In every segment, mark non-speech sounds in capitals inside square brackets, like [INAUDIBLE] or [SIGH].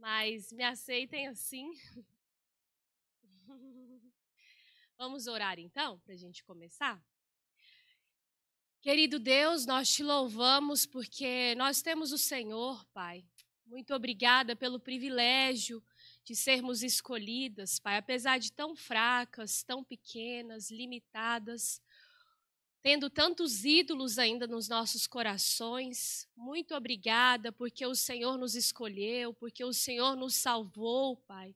mas me aceitem assim. [LAUGHS] Vamos orar então, para a gente começar? Querido Deus, nós te louvamos porque nós temos o Senhor, Pai. Muito obrigada pelo privilégio de sermos escolhidas, Pai, apesar de tão fracas, tão pequenas, limitadas, tendo tantos ídolos ainda nos nossos corações. Muito obrigada porque o Senhor nos escolheu, porque o Senhor nos salvou, Pai.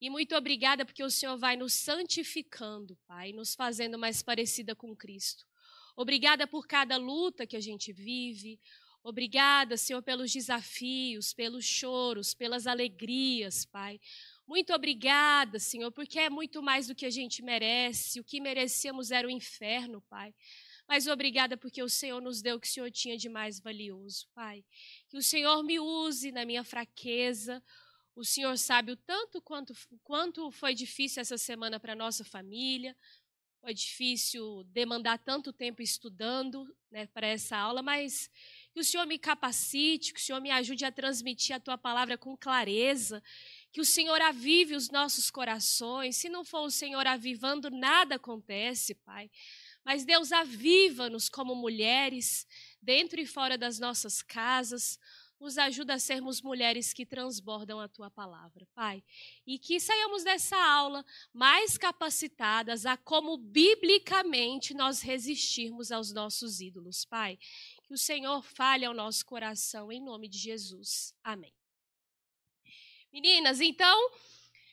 E muito obrigada porque o Senhor vai nos santificando, Pai, nos fazendo mais parecida com Cristo. Obrigada por cada luta que a gente vive. Obrigada, Senhor, pelos desafios, pelos choros, pelas alegrias, Pai. Muito obrigada, Senhor, porque é muito mais do que a gente merece. O que merecíamos era o inferno, Pai. Mas obrigada porque o Senhor nos deu o que o Senhor tinha de mais valioso, Pai. Que o Senhor me use na minha fraqueza. O Senhor sabe o tanto quanto, quanto foi difícil essa semana para nossa família. Foi difícil demandar tanto tempo estudando né, para essa aula, mas que o Senhor me capacite, que o Senhor me ajude a transmitir a tua palavra com clareza que o Senhor avive os nossos corações. Se não for o Senhor avivando, nada acontece, Pai. Mas Deus aviva-nos como mulheres, dentro e fora das nossas casas. Nos ajuda a sermos mulheres que transbordam a tua palavra, Pai. E que saiamos dessa aula mais capacitadas a como biblicamente nós resistirmos aos nossos ídolos, Pai. Que o Senhor fale ao nosso coração, em nome de Jesus. Amém. Meninas, então,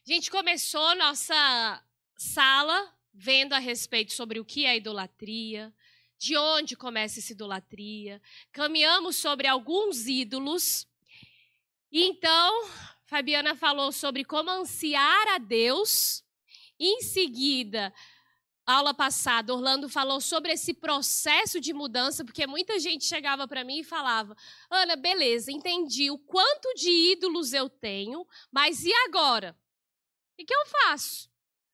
a gente começou nossa sala vendo a respeito sobre o que é idolatria, de onde começa essa idolatria, caminhamos sobre alguns ídolos. E então, Fabiana falou sobre como ansiar a Deus. Em seguida, aula passada, Orlando falou sobre esse processo de mudança, porque muita gente chegava para mim e falava: Ana, beleza, entendi o quanto de ídolos eu tenho, mas e agora? O que eu faço?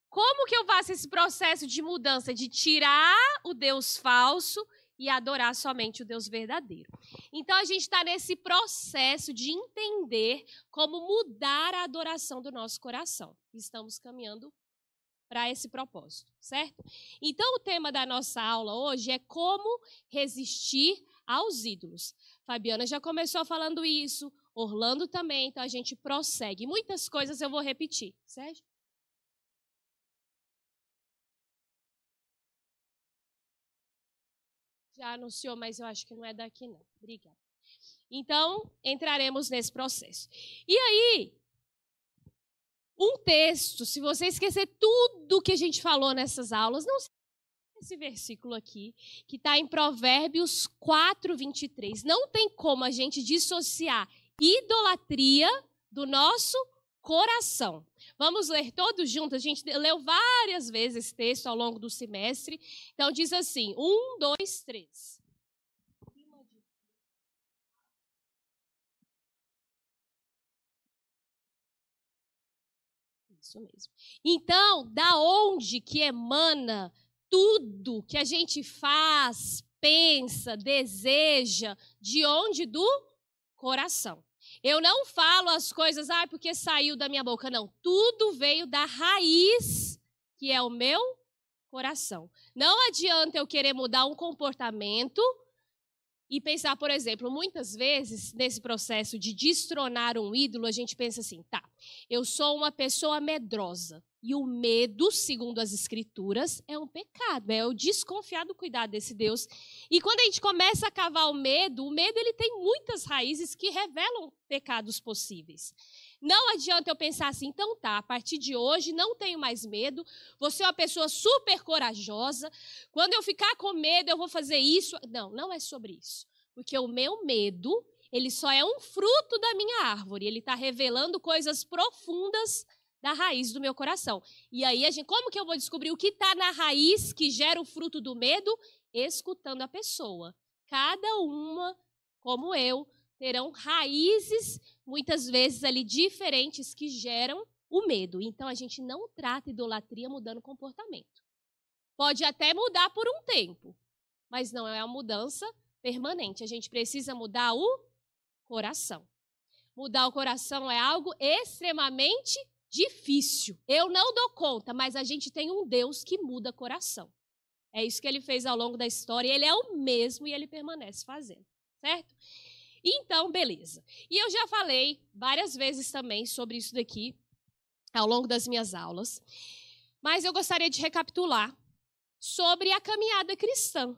Como que eu faço esse processo de mudança, de tirar o Deus falso e adorar somente o Deus verdadeiro? Então a gente está nesse processo de entender como mudar a adoração do nosso coração. Estamos caminhando para esse propósito, certo? Então, o tema da nossa aula hoje é como resistir aos ídolos. Fabiana já começou falando isso, Orlando também, então a gente prossegue. Muitas coisas eu vou repetir, Sérgio? Já anunciou, mas eu acho que não é daqui, não. Obrigada. Então, entraremos nesse processo. E aí, um texto, se você esquecer tudo que a gente falou nessas aulas, não esse versículo aqui, que está em Provérbios 4, 23. Não tem como a gente dissociar idolatria do nosso coração. Vamos ler todos juntos. A gente leu várias vezes esse texto ao longo do semestre. Então, diz assim: um, dois, três. Isso mesmo. Então, da onde que emana tudo que a gente faz, pensa, deseja, de onde? Do coração. Eu não falo as coisas, ah, porque saiu da minha boca. Não, tudo veio da raiz, que é o meu coração. Não adianta eu querer mudar um comportamento e pensar, por exemplo, muitas vezes nesse processo de destronar um ídolo, a gente pensa assim, tá, eu sou uma pessoa medrosa. E o medo, segundo as escrituras, é um pecado, é o desconfiar do cuidado desse Deus. E quando a gente começa a cavar o medo, o medo ele tem muitas raízes que revelam pecados possíveis. Não adianta eu pensar assim, então tá, a partir de hoje não tenho mais medo, você é uma pessoa super corajosa, quando eu ficar com medo eu vou fazer isso. Não, não é sobre isso. Porque o meu medo, ele só é um fruto da minha árvore, ele está revelando coisas profundas da raiz do meu coração. E aí, a gente, como que eu vou descobrir o que está na raiz que gera o fruto do medo? Escutando a pessoa. Cada uma, como eu, terão raízes, muitas vezes ali diferentes, que geram o medo. Então a gente não trata idolatria mudando comportamento. Pode até mudar por um tempo, mas não é uma mudança permanente. A gente precisa mudar o coração. Mudar o coração é algo extremamente difícil. Eu não dou conta, mas a gente tem um Deus que muda coração. É isso que ele fez ao longo da história, ele é o mesmo e ele permanece fazendo, certo? Então, beleza. E eu já falei várias vezes também sobre isso daqui ao longo das minhas aulas, mas eu gostaria de recapitular sobre a caminhada cristã.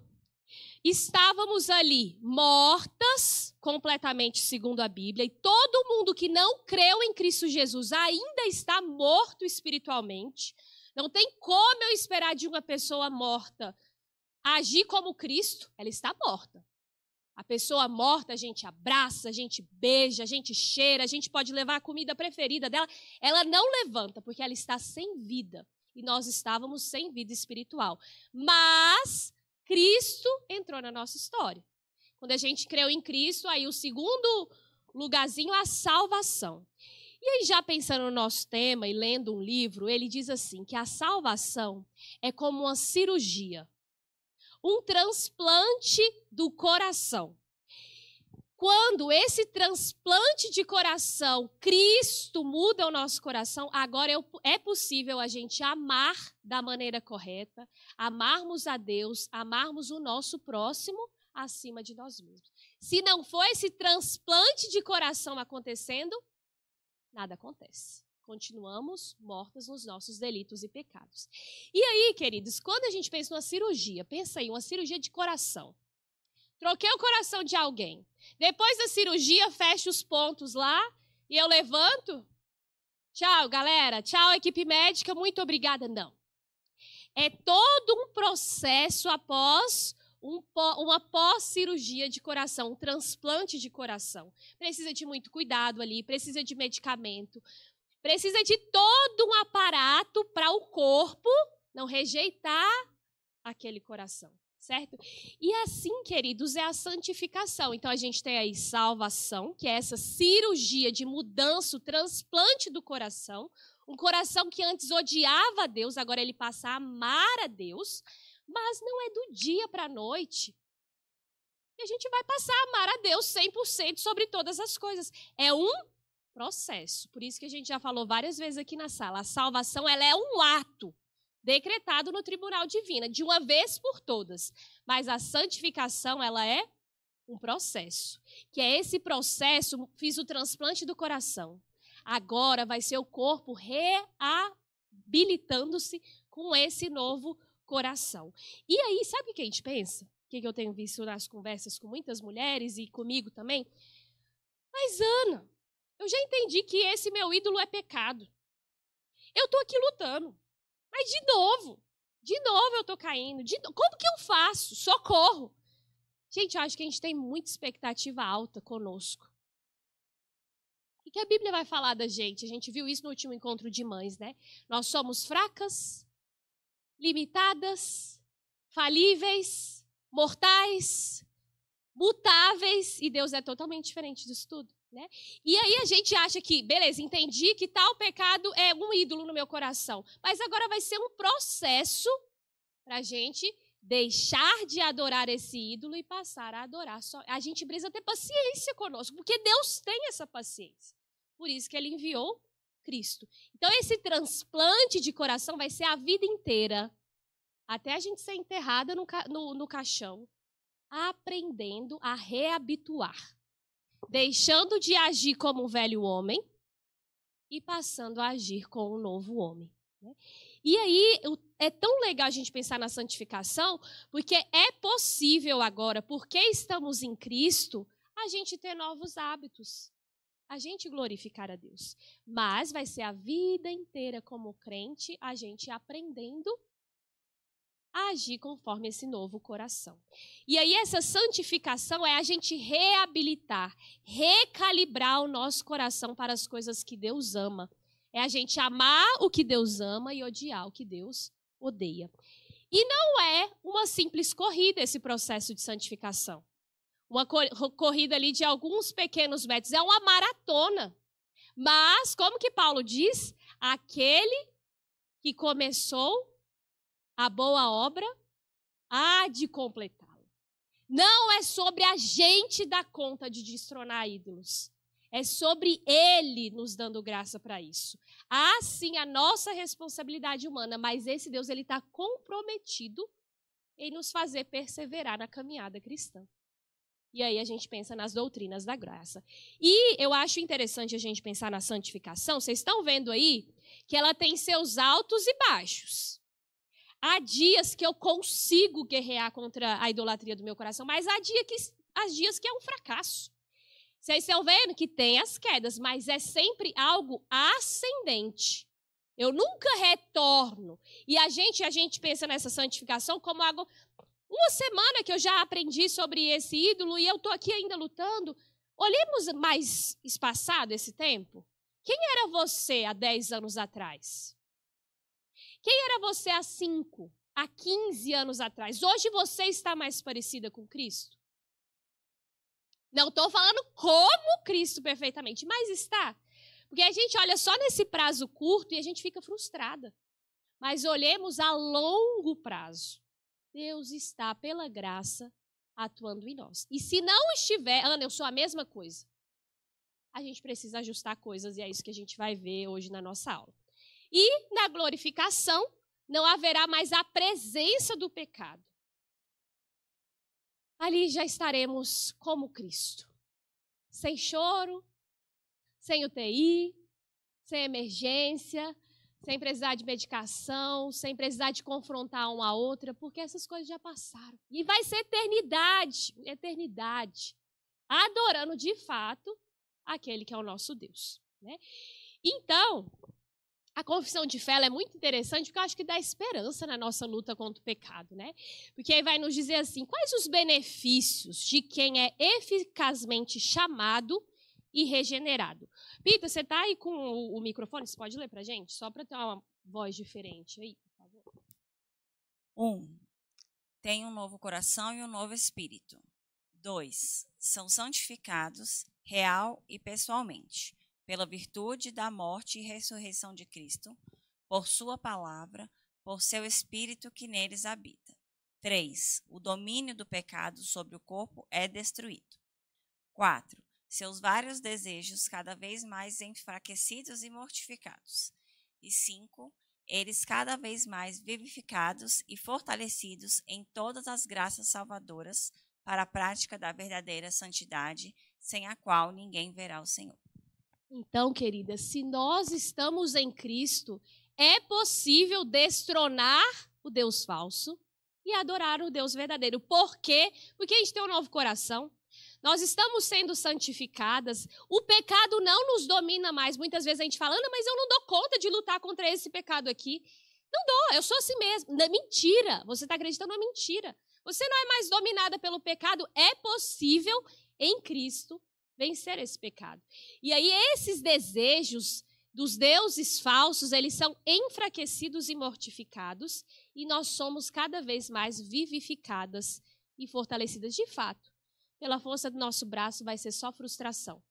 Estávamos ali mortas, completamente segundo a Bíblia, e todo mundo que não creu em Cristo Jesus ainda está morto espiritualmente. Não tem como eu esperar de uma pessoa morta agir como Cristo, ela está morta. A pessoa morta, a gente abraça, a gente beija, a gente cheira, a gente pode levar a comida preferida dela. Ela não levanta, porque ela está sem vida. E nós estávamos sem vida espiritual. Mas Cristo entrou na nossa história. Quando a gente creu em Cristo, aí o segundo lugarzinho, a salvação. E aí, já pensando no nosso tema e lendo um livro, ele diz assim: que a salvação é como uma cirurgia, um transplante do coração. Quando esse transplante de coração, Cristo muda o nosso coração, agora é possível a gente amar da maneira correta, amarmos a Deus, amarmos o nosso próximo acima de nós mesmos. Se não for esse transplante de coração acontecendo, nada acontece. Continuamos mortas nos nossos delitos e pecados. E aí, queridos, quando a gente pensa numa cirurgia, pensa aí, uma cirurgia de coração. Troquei o coração de alguém. Depois da cirurgia, fecho os pontos lá e eu levanto. Tchau, galera. Tchau, equipe médica. Muito obrigada. Não. É todo um processo após um, uma pós-cirurgia de coração, um transplante de coração. Precisa de muito cuidado ali, precisa de medicamento, precisa de todo um aparato para o corpo não rejeitar aquele coração, certo? E assim, queridos, é a santificação. Então a gente tem aí salvação, que é essa cirurgia de mudança, o transplante do coração. Um coração que antes odiava a Deus, agora ele passa a amar a Deus. Mas não é do dia para a noite. E a gente vai passar a amar a Deus 100% sobre todas as coisas. É um processo. Por isso que a gente já falou várias vezes aqui na sala. A salvação ela é um ato decretado no tribunal divino, de uma vez por todas. Mas a santificação ela é um processo. Que é esse processo, fiz o transplante do coração. Agora vai ser o corpo reabilitando-se com esse novo coração. E aí, sabe o que a gente pensa? O que eu tenho visto nas conversas com muitas mulheres e comigo também? Mas, Ana, eu já entendi que esse meu ídolo é pecado. Eu estou aqui lutando. Mas, de novo, de novo eu estou caindo. No... Como que eu faço? Socorro. Gente, eu acho que a gente tem muita expectativa alta conosco. O que a Bíblia vai falar da gente? A gente viu isso no último encontro de mães, né? Nós somos fracas, limitadas, falíveis, mortais, mutáveis, e Deus é totalmente diferente disso tudo. Né? E aí a gente acha que, beleza, entendi que tal pecado é um ídolo no meu coração, mas agora vai ser um processo para a gente deixar de adorar esse ídolo e passar a adorar só. A gente precisa ter paciência conosco, porque Deus tem essa paciência. Por isso que ele enviou Cristo. Então, esse transplante de coração vai ser a vida inteira, até a gente ser enterrada no, no, no caixão, aprendendo a reabituar, deixando de agir como um velho homem e passando a agir como um novo homem. Né? E aí é tão legal a gente pensar na santificação, porque é possível agora, porque estamos em Cristo, a gente ter novos hábitos a gente glorificar a Deus. Mas vai ser a vida inteira como crente a gente aprendendo agir conforme esse novo coração. E aí essa santificação é a gente reabilitar, recalibrar o nosso coração para as coisas que Deus ama. É a gente amar o que Deus ama e odiar o que Deus odeia. E não é uma simples corrida esse processo de santificação uma corrida ali de alguns pequenos metros, é uma maratona. Mas, como que Paulo diz? Aquele que começou a boa obra há de completá-la. Não é sobre a gente dar conta de destronar ídolos. É sobre Ele nos dando graça para isso. Há sim a nossa responsabilidade humana, mas esse Deus ele está comprometido em nos fazer perseverar na caminhada cristã. E aí a gente pensa nas doutrinas da graça. E eu acho interessante a gente pensar na santificação. Vocês estão vendo aí que ela tem seus altos e baixos. Há dias que eu consigo guerrear contra a idolatria do meu coração, mas há, dia que, há dias que é um fracasso. Vocês estão vendo que tem as quedas, mas é sempre algo ascendente. Eu nunca retorno. E a gente, a gente pensa nessa santificação como algo uma semana que eu já aprendi sobre esse ídolo e eu estou aqui ainda lutando. Olhemos mais espaçado esse tempo. Quem era você há 10 anos atrás? Quem era você há 5, há 15 anos atrás? Hoje você está mais parecida com Cristo? Não estou falando como Cristo perfeitamente, mas está. Porque a gente olha só nesse prazo curto e a gente fica frustrada. Mas olhemos a longo prazo. Deus está, pela graça, atuando em nós. E se não estiver, Ana, eu sou a mesma coisa. A gente precisa ajustar coisas e é isso que a gente vai ver hoje na nossa aula. E na glorificação, não haverá mais a presença do pecado. Ali já estaremos como Cristo. Sem choro, sem UTI, sem emergência, sem precisar de medicação, sem precisar de confrontar uma a outra, porque essas coisas já passaram. E vai ser eternidade, eternidade, adorando de fato aquele que é o nosso Deus. Né? Então, a confissão de fé é muito interessante porque eu acho que dá esperança na nossa luta contra o pecado, né? Porque aí vai nos dizer assim: quais os benefícios de quem é eficazmente chamado e regenerado? Pita, você está aí com o, o, microfone? Você pode ler para gente? Só para ter uma voz diferente aí, por favor. Um, tem um novo coração e um novo espírito. Dois, são santificados real e pessoalmente, pela virtude da morte e ressurreição de Cristo, por sua palavra, por seu espírito que neles habita. 3. O domínio do pecado sobre o corpo é destruído. 4 seus vários desejos cada vez mais enfraquecidos e mortificados. E cinco, eles cada vez mais vivificados e fortalecidos em todas as graças salvadoras para a prática da verdadeira santidade, sem a qual ninguém verá o Senhor. Então, querida, se nós estamos em Cristo, é possível destronar o Deus falso e adorar o Deus verdadeiro. Por quê? Porque a gente tem um novo coração, nós estamos sendo santificadas. O pecado não nos domina mais. Muitas vezes a gente fala, mas eu não dou conta de lutar contra esse pecado aqui. Não dou, eu sou assim mesmo. Mentira. Você está acreditando na mentira. Você não é mais dominada pelo pecado. É possível, em Cristo, vencer esse pecado. E aí, esses desejos dos deuses falsos, eles são enfraquecidos e mortificados, e nós somos cada vez mais vivificadas e fortalecidas de fato pela força do nosso braço vai ser só frustração.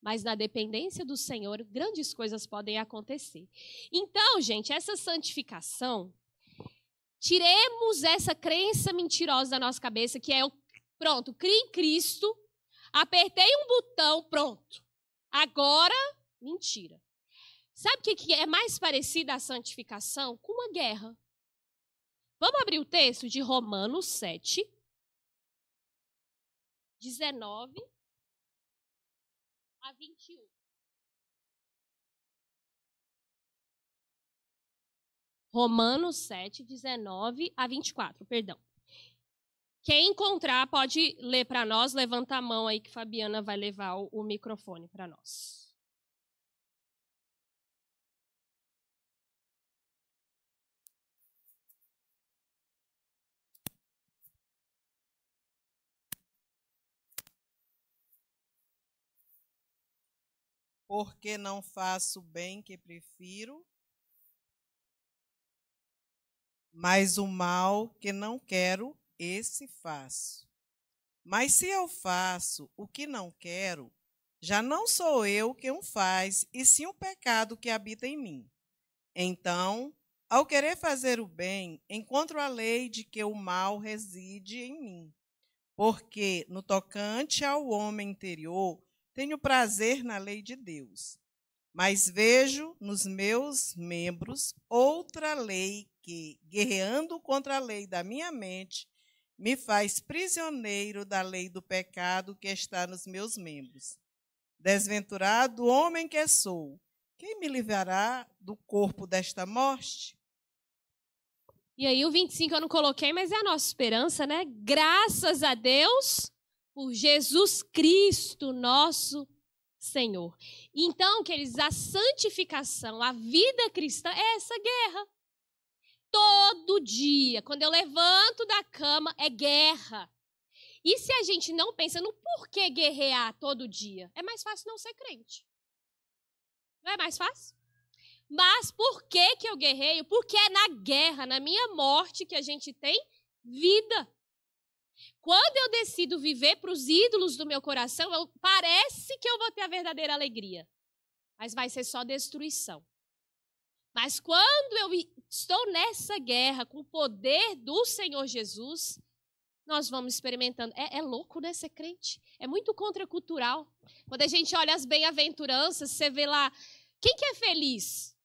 Mas na dependência do Senhor, grandes coisas podem acontecer. Então, gente, essa santificação, tiremos essa crença mentirosa da nossa cabeça, que é o pronto, criei em Cristo, apertei um botão, pronto. Agora, mentira. Sabe o que é mais parecido à santificação? Com uma guerra. Vamos abrir o texto de Romanos 7, 19 a 21. Romanos 7, 19 a 24, perdão. Quem encontrar pode ler para nós, levanta a mão aí que Fabiana vai levar o, o microfone para nós. porque não faço o bem que prefiro, mas o mal que não quero, esse faço. Mas se eu faço o que não quero, já não sou eu quem o faz, e sim o pecado que habita em mim. Então, ao querer fazer o bem, encontro a lei de que o mal reside em mim. Porque, no tocante ao homem interior, tenho prazer na lei de Deus, mas vejo nos meus membros outra lei que, guerreando contra a lei da minha mente, me faz prisioneiro da lei do pecado que está nos meus membros. Desventurado homem que sou, quem me livrará do corpo desta morte? E aí o 25 eu não coloquei, mas é a nossa esperança, né? Graças a Deus por Jesus Cristo, nosso Senhor. Então, queridos, a santificação, a vida cristã é essa guerra. Todo dia, quando eu levanto da cama, é guerra. E se a gente não pensa no porquê guerrear todo dia, é mais fácil não ser crente. Não é mais fácil? Mas por que, que eu guerreio? Porque é na guerra, na minha morte, que a gente tem vida. Quando eu decido viver para os ídolos do meu coração, eu, parece que eu vou ter a verdadeira alegria. Mas vai ser só destruição. Mas quando eu estou nessa guerra com o poder do Senhor Jesus, nós vamos experimentando. É, é louco, né, ser crente? É muito contracultural. Quando a gente olha as bem-aventuranças, você vê lá, quem que é feliz?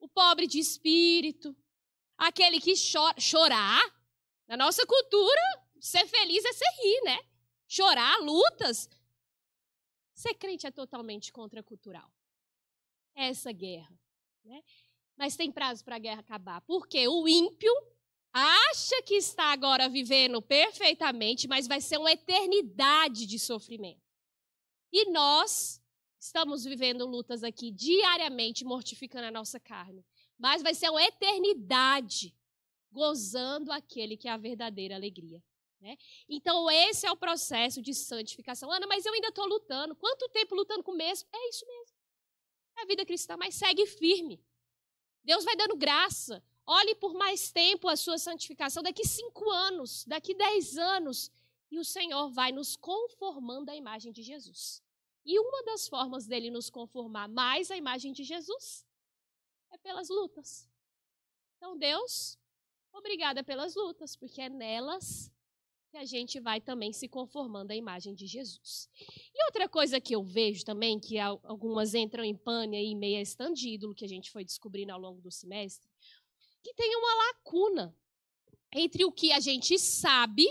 O pobre de espírito, aquele que chora. Chorar? Na nossa cultura, ser feliz é ser rir, né? Chorar, lutas. Ser crente é totalmente contracultural. É essa guerra. Né? Mas tem prazo para a guerra acabar. Porque o ímpio acha que está agora vivendo perfeitamente, mas vai ser uma eternidade de sofrimento. E nós estamos vivendo lutas aqui diariamente, mortificando a nossa carne. Mas vai ser uma eternidade gozando aquele que é a verdadeira alegria. Né? Então, esse é o processo de santificação. Ana, mas eu ainda estou lutando. Quanto tempo lutando com o mesmo? É isso mesmo. É a vida cristã, mas segue firme. Deus vai dando graça. Olhe por mais tempo a sua santificação, daqui cinco anos, daqui dez anos, e o Senhor vai nos conformando à imagem de Jesus. E uma das formas dele nos conformar mais à imagem de Jesus é pelas lutas. Então, Deus, obrigada pelas lutas, porque é nelas que a gente vai também se conformando à imagem de Jesus. E outra coisa que eu vejo também, que algumas entram em pane aí, meio estandido, que a gente foi descobrindo ao longo do semestre, que tem uma lacuna entre o que a gente sabe,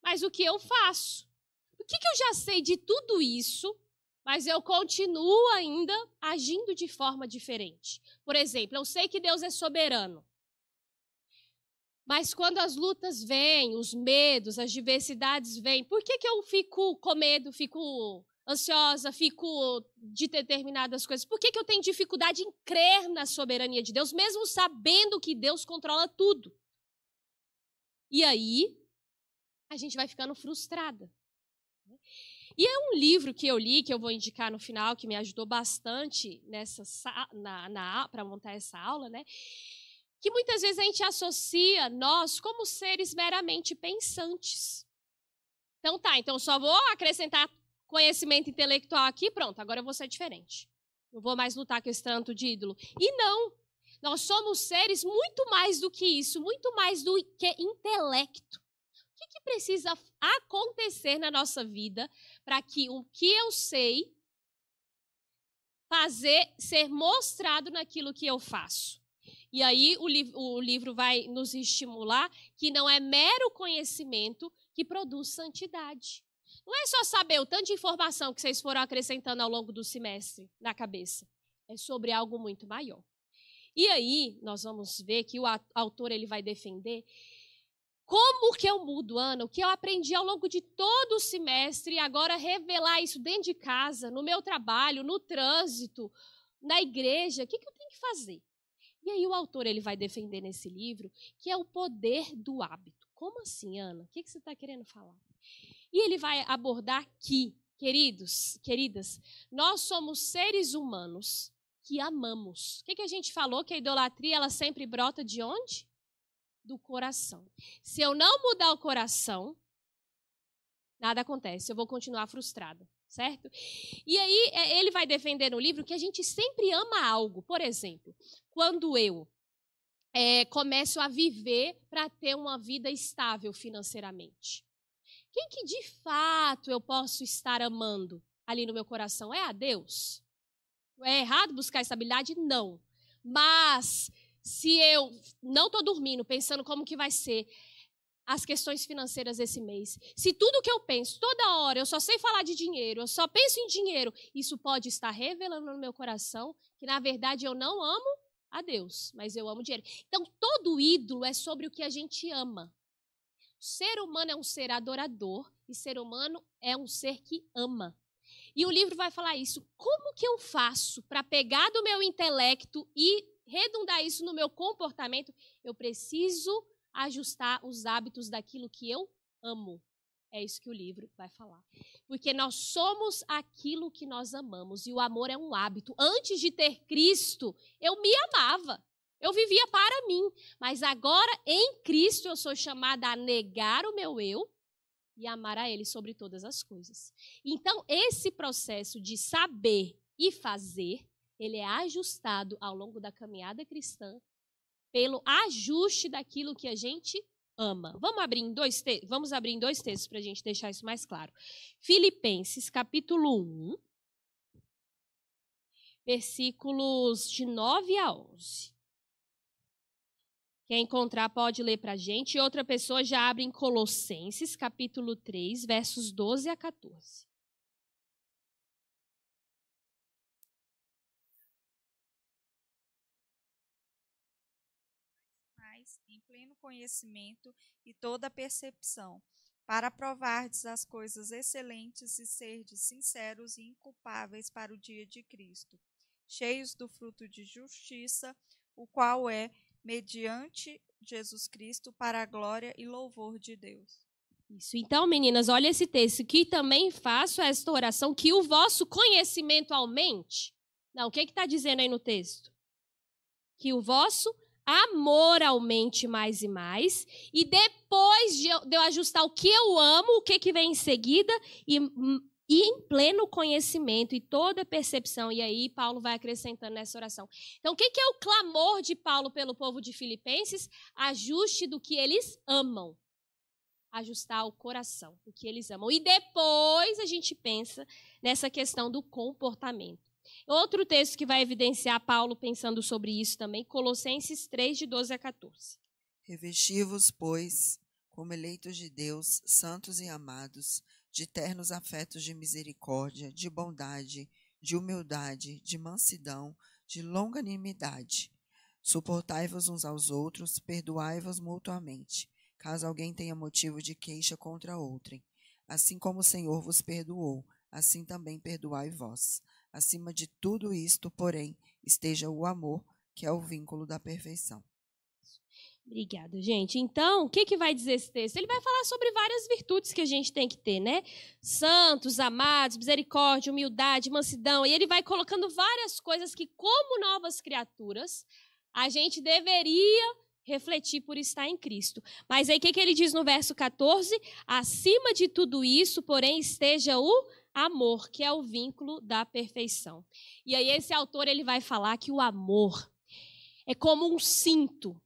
mas o que eu faço. O que, que eu já sei de tudo isso, mas eu continuo ainda agindo de forma diferente? Por exemplo, eu sei que Deus é soberano. Mas quando as lutas vêm, os medos, as diversidades vêm, por que, que eu fico com medo, fico ansiosa, fico de determinadas coisas? Por que, que eu tenho dificuldade em crer na soberania de Deus, mesmo sabendo que Deus controla tudo? E aí, a gente vai ficando frustrada. E é um livro que eu li, que eu vou indicar no final, que me ajudou bastante nessa para montar essa aula, né? Que muitas vezes a gente associa nós como seres meramente pensantes. Então tá, então só vou acrescentar conhecimento intelectual aqui, pronto, agora eu vou ser diferente. Não vou mais lutar com esse tanto de ídolo. E não, nós somos seres muito mais do que isso, muito mais do que intelecto. O que, que precisa acontecer na nossa vida para que o que eu sei fazer ser mostrado naquilo que eu faço? E aí o, li o livro vai nos estimular que não é mero conhecimento que produz santidade. Não é só saber o tanto de informação que vocês foram acrescentando ao longo do semestre na cabeça. É sobre algo muito maior. E aí nós vamos ver que o autor ele vai defender como que eu mudo, Ana? O que eu aprendi ao longo de todo o semestre e agora revelar isso dentro de casa, no meu trabalho, no trânsito, na igreja, o que, que eu tenho que fazer? E aí o autor ele vai defender nesse livro que é o poder do hábito. Como assim, Ana? O que, que você está querendo falar? E ele vai abordar que, queridos, queridas, nós somos seres humanos que amamos. O que, que a gente falou? Que a idolatria ela sempre brota de onde? Do coração. Se eu não mudar o coração, nada acontece. Eu vou continuar frustrada certo? E aí é, ele vai defender no livro que a gente sempre ama algo. Por exemplo, quando eu é, começo a viver para ter uma vida estável financeiramente. Quem que de fato eu posso estar amando? ali no meu coração? É a Deus? É errado buscar estabilidade? Não. Mas se eu não estou dormindo, pensando como que vai ser as questões financeiras esse mês, se tudo que eu penso, toda hora, eu só sei falar de dinheiro, eu só penso em dinheiro, isso pode estar revelando no meu coração que, na verdade, eu não amo a Deus, mas eu amo dinheiro. Então, todo ídolo é sobre o que a gente ama. O ser humano é um ser adorador e ser humano é um ser que ama. E o livro vai falar isso. Como que eu faço para pegar do meu intelecto e redundar isso no meu comportamento? Eu preciso ajustar os hábitos daquilo que eu amo. É isso que o livro vai falar. Porque nós somos aquilo que nós amamos e o amor é um hábito. Antes de ter Cristo, eu me amava. Eu vivia para mim, mas agora em Cristo eu sou chamada a negar o meu eu e amar a Ele sobre todas as coisas. Então, esse processo de saber e fazer, ele é ajustado ao longo da caminhada cristã pelo ajuste daquilo que a gente ama. Vamos abrir em dois, te vamos abrir em dois textos para a gente deixar isso mais claro. Filipenses, capítulo 1, versículos de 9 a 11. Quer encontrar, pode ler para a gente. E outra pessoa já abre em Colossenses, capítulo 3, versos 12 a 14. Conhecimento e toda percepção, para provardes as coisas excelentes e serdes sinceros e inculpáveis para o dia de Cristo, cheios do fruto de justiça, o qual é mediante Jesus Cristo para a glória e louvor de Deus. Isso. Então, meninas, olha esse texto. Que também faço esta oração, que o vosso conhecimento aumente. Não, o que está dizendo aí no texto? Que o vosso amor aumente mais e mais. E depois de eu, ajustar o que eu amo, o que, que vem em seguida? E hum, e em pleno conhecimento e toda percepção. E aí Paulo vai acrescentando nessa oração. Então, o que é o clamor de Paulo pelo povo de Filipenses? Ajuste do que eles amam. Ajustar o coração, o que eles amam. E depois a gente pensa nessa questão do comportamento. Outro texto que vai evidenciar Paulo pensando sobre isso também, Colossenses 3, de 12 a 14. Revesti-vos, pois, como eleitos de Deus, santos e amados, de ternos afetos de misericórdia, de bondade, de humildade, de mansidão, de longanimidade. Suportai-vos uns aos outros, perdoai-vos mutuamente, caso alguém tenha motivo de queixa contra outrem. Assim como o Senhor vos perdoou, assim também perdoai vós. Acima de tudo isto, porém, esteja o amor, que é o vínculo da perfeição. Obrigada, gente. Então, o que, que vai dizer esse texto? Ele vai falar sobre várias virtudes que a gente tem que ter, né? Santos, amados, misericórdia, humildade, mansidão. E ele vai colocando várias coisas que, como novas criaturas, a gente deveria refletir por estar em Cristo. Mas aí o que, que ele diz no verso 14? Acima de tudo isso, porém, esteja o amor, que é o vínculo da perfeição. E aí esse autor ele vai falar que o amor é como um cinto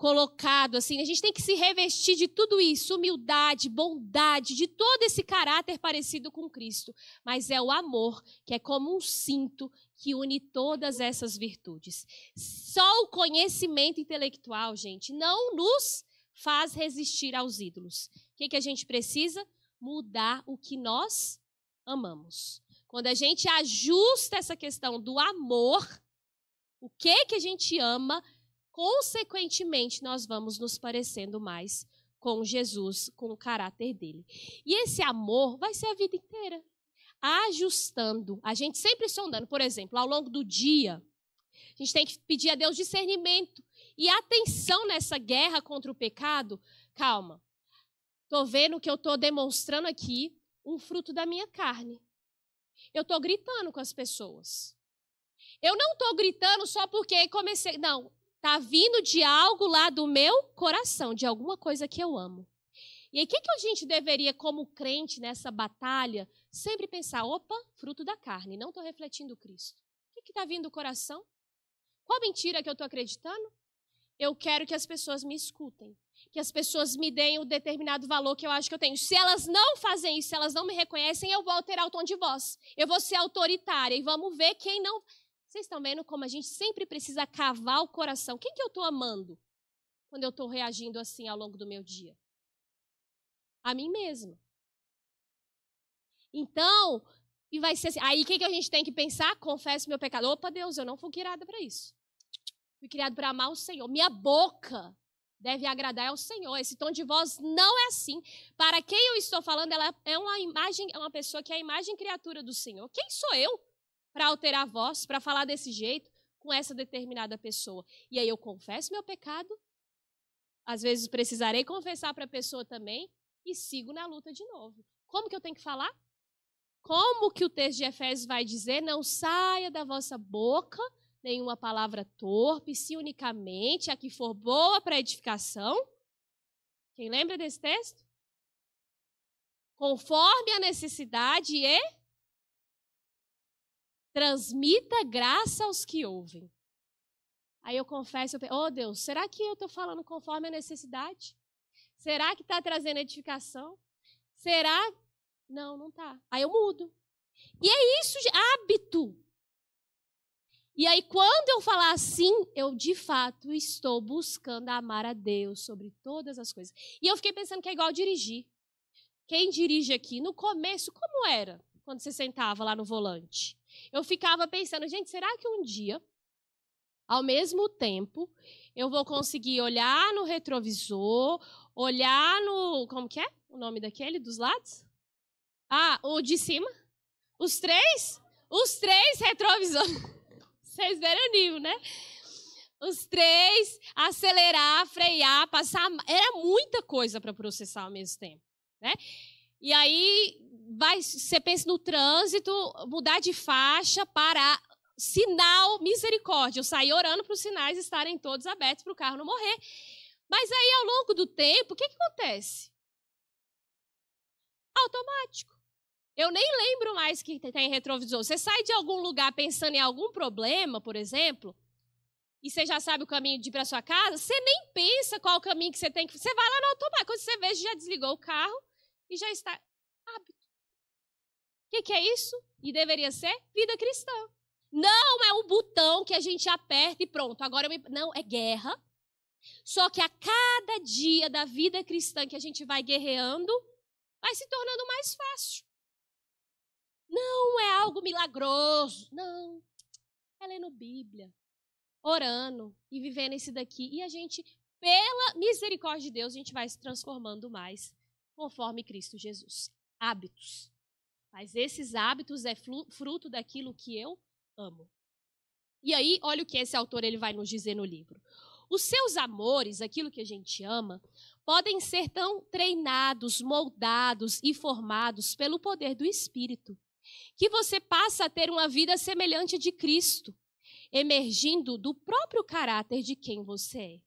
colocado assim. A gente tem que se revestir de tudo isso, humildade, bondade, de todo esse caráter parecido com Cristo. Mas é o amor, que é como um cinto que une todas essas virtudes. Só o conhecimento intelectual, gente, não nos faz resistir aos ídolos. O que, que a gente precisa? Mudar o que nós amamos. Quando a gente ajusta essa questão do amor, o que que a gente ama, consequentemente, nós vamos nos parecendo mais com Jesus, com o caráter dele. E esse amor vai ser a vida inteira. Ajustando. A gente sempre sondando. Por exemplo, ao longo do dia, a gente tem que pedir a Deus discernimento e atenção nessa guerra contra o pecado. Calma. Estou vendo que eu estou demonstrando aqui um fruto da minha carne. Eu estou gritando com as pessoas. Eu não estou gritando só porque comecei. Não, Está vindo de algo lá do meu coração, de alguma coisa que eu amo. E aí, o que, que a gente deveria, como crente nessa batalha, sempre pensar: opa, fruto da carne, não estou refletindo Cristo. O que está vindo do coração? Qual mentira que eu estou acreditando? Eu quero que as pessoas me escutem. Que as pessoas me deem o determinado valor que eu acho que eu tenho. Se elas não fazem isso, se elas não me reconhecem, eu vou alterar o tom de voz. Eu vou ser autoritária e vamos ver quem não. Vocês estão vendo como a gente sempre precisa cavar o coração? Quem que eu estou amando quando eu estou reagindo assim ao longo do meu dia? A mim mesma. Então, e vai ser assim. Aí o que, que a gente tem que pensar? Confesso meu pecado. Opa, Deus, eu não fui criada para isso. Fui criada para amar o Senhor. Minha boca deve agradar ao Senhor. Esse tom de voz não é assim. Para quem eu estou falando, ela é uma imagem, é uma pessoa que é a imagem criatura do Senhor. Quem sou eu para alterar a voz, para falar desse jeito com essa determinada pessoa? E aí eu confesso meu pecado. Às vezes precisarei confessar para a pessoa também e sigo na luta de novo. Como que eu tenho que falar? Como que o texto de Efésios vai dizer? Não saia da vossa boca nenhuma palavra torpe, se unicamente a que for boa para edificação. Quem lembra desse texto? Conforme a necessidade e transmita graça aos que ouvem. Aí eu confesso, eu, oh Deus, será que eu estou falando conforme a necessidade? Será que está trazendo edificação? Será não, não tá. Aí eu mudo. E é isso, hábito. E aí, quando eu falar assim, eu de fato estou buscando amar a Deus sobre todas as coisas. E eu fiquei pensando que é igual dirigir. Quem dirige aqui, no começo, como era quando você sentava lá no volante? Eu ficava pensando, gente, será que um dia, ao mesmo tempo, eu vou conseguir olhar no retrovisor, olhar no. Como que é o nome daquele dos lados? Ah, o de cima? Os três? Os três retrovisores. [LAUGHS] Vocês viram o nível, né? Os três, acelerar, frear, passar. Era muita coisa para processar ao mesmo tempo, né? E aí, vai, você pensa no trânsito, mudar de faixa, parar. Sinal, misericórdia. Eu saí orando para os sinais estarem todos abertos para o carro não morrer. Mas aí, ao longo do tempo, o que, que acontece? Automático. Eu nem lembro mais que tem retrovisor. Você sai de algum lugar pensando em algum problema, por exemplo, e você já sabe o caminho de ir para sua casa, você nem pensa qual o caminho que você tem que. Você vai lá no automático. Quando você vê, já desligou o carro e já está. Hábito. O que, que é isso? E deveria ser vida cristã. Não é um botão que a gente aperta e pronto. Agora eu me... Não, é guerra. Só que a cada dia da vida cristã que a gente vai guerreando, vai se tornando mais fácil. Não é algo milagroso. Não. É lendo Bíblia, orando e vivendo esse daqui. E a gente, pela misericórdia de Deus, a gente vai se transformando mais conforme Cristo Jesus. Hábitos. Mas esses hábitos é fruto daquilo que eu amo. E aí, olha o que esse autor ele vai nos dizer no livro. Os seus amores, aquilo que a gente ama, podem ser tão treinados, moldados e formados pelo poder do Espírito que você passa a ter uma vida semelhante de Cristo, emergindo do próprio caráter de quem você é.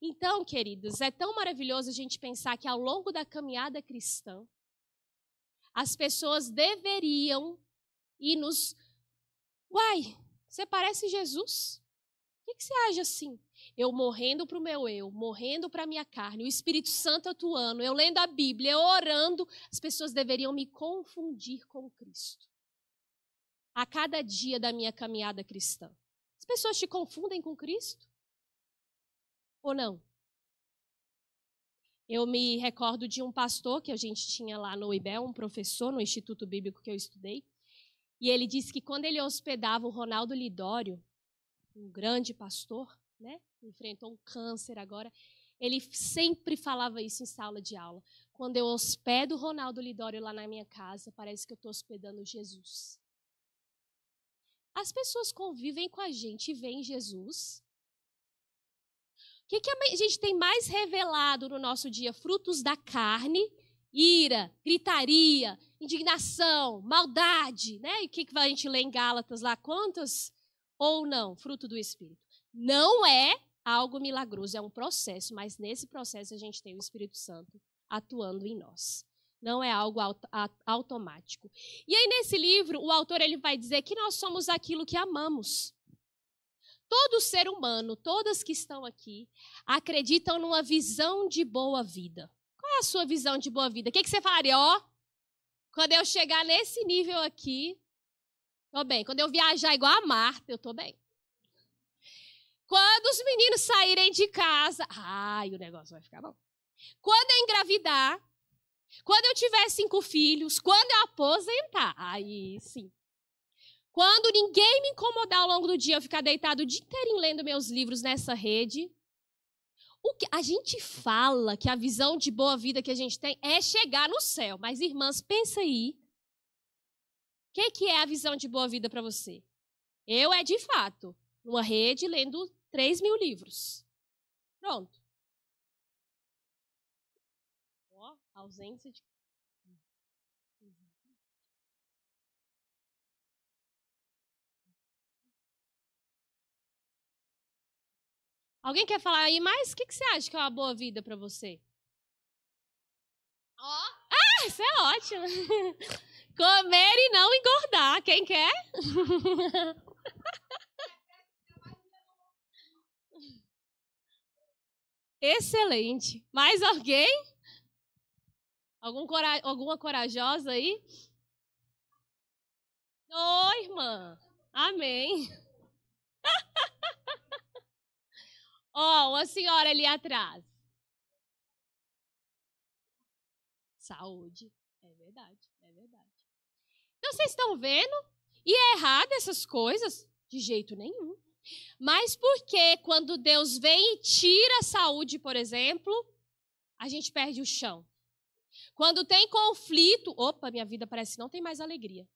Então, queridos, é tão maravilhoso a gente pensar que ao longo da caminhada cristã, as pessoas deveriam ir nos. Uai, você parece Jesus? Por que você age assim? Eu morrendo para o meu eu, morrendo para a minha carne, o Espírito Santo atuando, eu lendo a Bíblia, eu orando, as pessoas deveriam me confundir com Cristo. A cada dia da minha caminhada cristã. As pessoas te confundem com Cristo? Ou não? Eu me recordo de um pastor que a gente tinha lá no IBEL, um professor no Instituto Bíblico que eu estudei, e ele disse que quando ele hospedava o Ronaldo Lidório, um grande pastor, né? enfrentou um câncer agora. Ele sempre falava isso em sala de aula. Quando eu hospedo o Ronaldo Lidório lá na minha casa, parece que eu estou hospedando Jesus. As pessoas convivem com a gente e veem Jesus. O que, que a gente tem mais revelado no nosso dia? Frutos da carne, ira, gritaria, indignação, maldade, né? E o que, que a gente lê em Gálatas lá? Quantos ou não? Fruto do Espírito. Não é algo milagroso, é um processo, mas nesse processo a gente tem o Espírito Santo atuando em nós. Não é algo aut automático. E aí nesse livro, o autor ele vai dizer que nós somos aquilo que amamos. todo ser humano, todas que estão aqui, acreditam numa visão de boa vida. Qual é a sua visão de boa vida? O que, que você faria? Ó, quando eu chegar nesse nível aqui, tô bem. Quando eu viajar igual a Marta, eu tô bem. Quando os meninos saírem de casa, ai, o negócio vai ficar bom. Quando eu engravidar, quando eu tiver cinco filhos, quando eu aposentar, aí sim. Quando ninguém me incomodar ao longo do dia, eu ficar deitado o dia inteiro lendo meus livros nessa rede. O que a gente fala que a visão de boa vida que a gente tem é chegar no céu. Mas, irmãs, pensa aí. O que, que é a visão de boa vida para você? Eu é de fato, numa rede lendo 3 mil livros. Pronto. Ó, ausência de Alguém quer falar aí mais? O que, que você acha que é uma boa vida para você? Ó. Oh. Ah, isso é ótimo. [LAUGHS] Comer e não engordar. Quem quer? [LAUGHS] Excelente. Mais alguém? Algum cora... Alguma corajosa aí? Oi, irmã. Amém. [LAUGHS] Ó, oh, uma senhora ali atrás. Saúde. É verdade, é verdade. Então vocês estão vendo? E é errado essas coisas? De jeito nenhum. Mas por que quando Deus vem e tira a saúde, por exemplo, a gente perde o chão? Quando tem conflito, opa, minha vida parece que não tem mais alegria.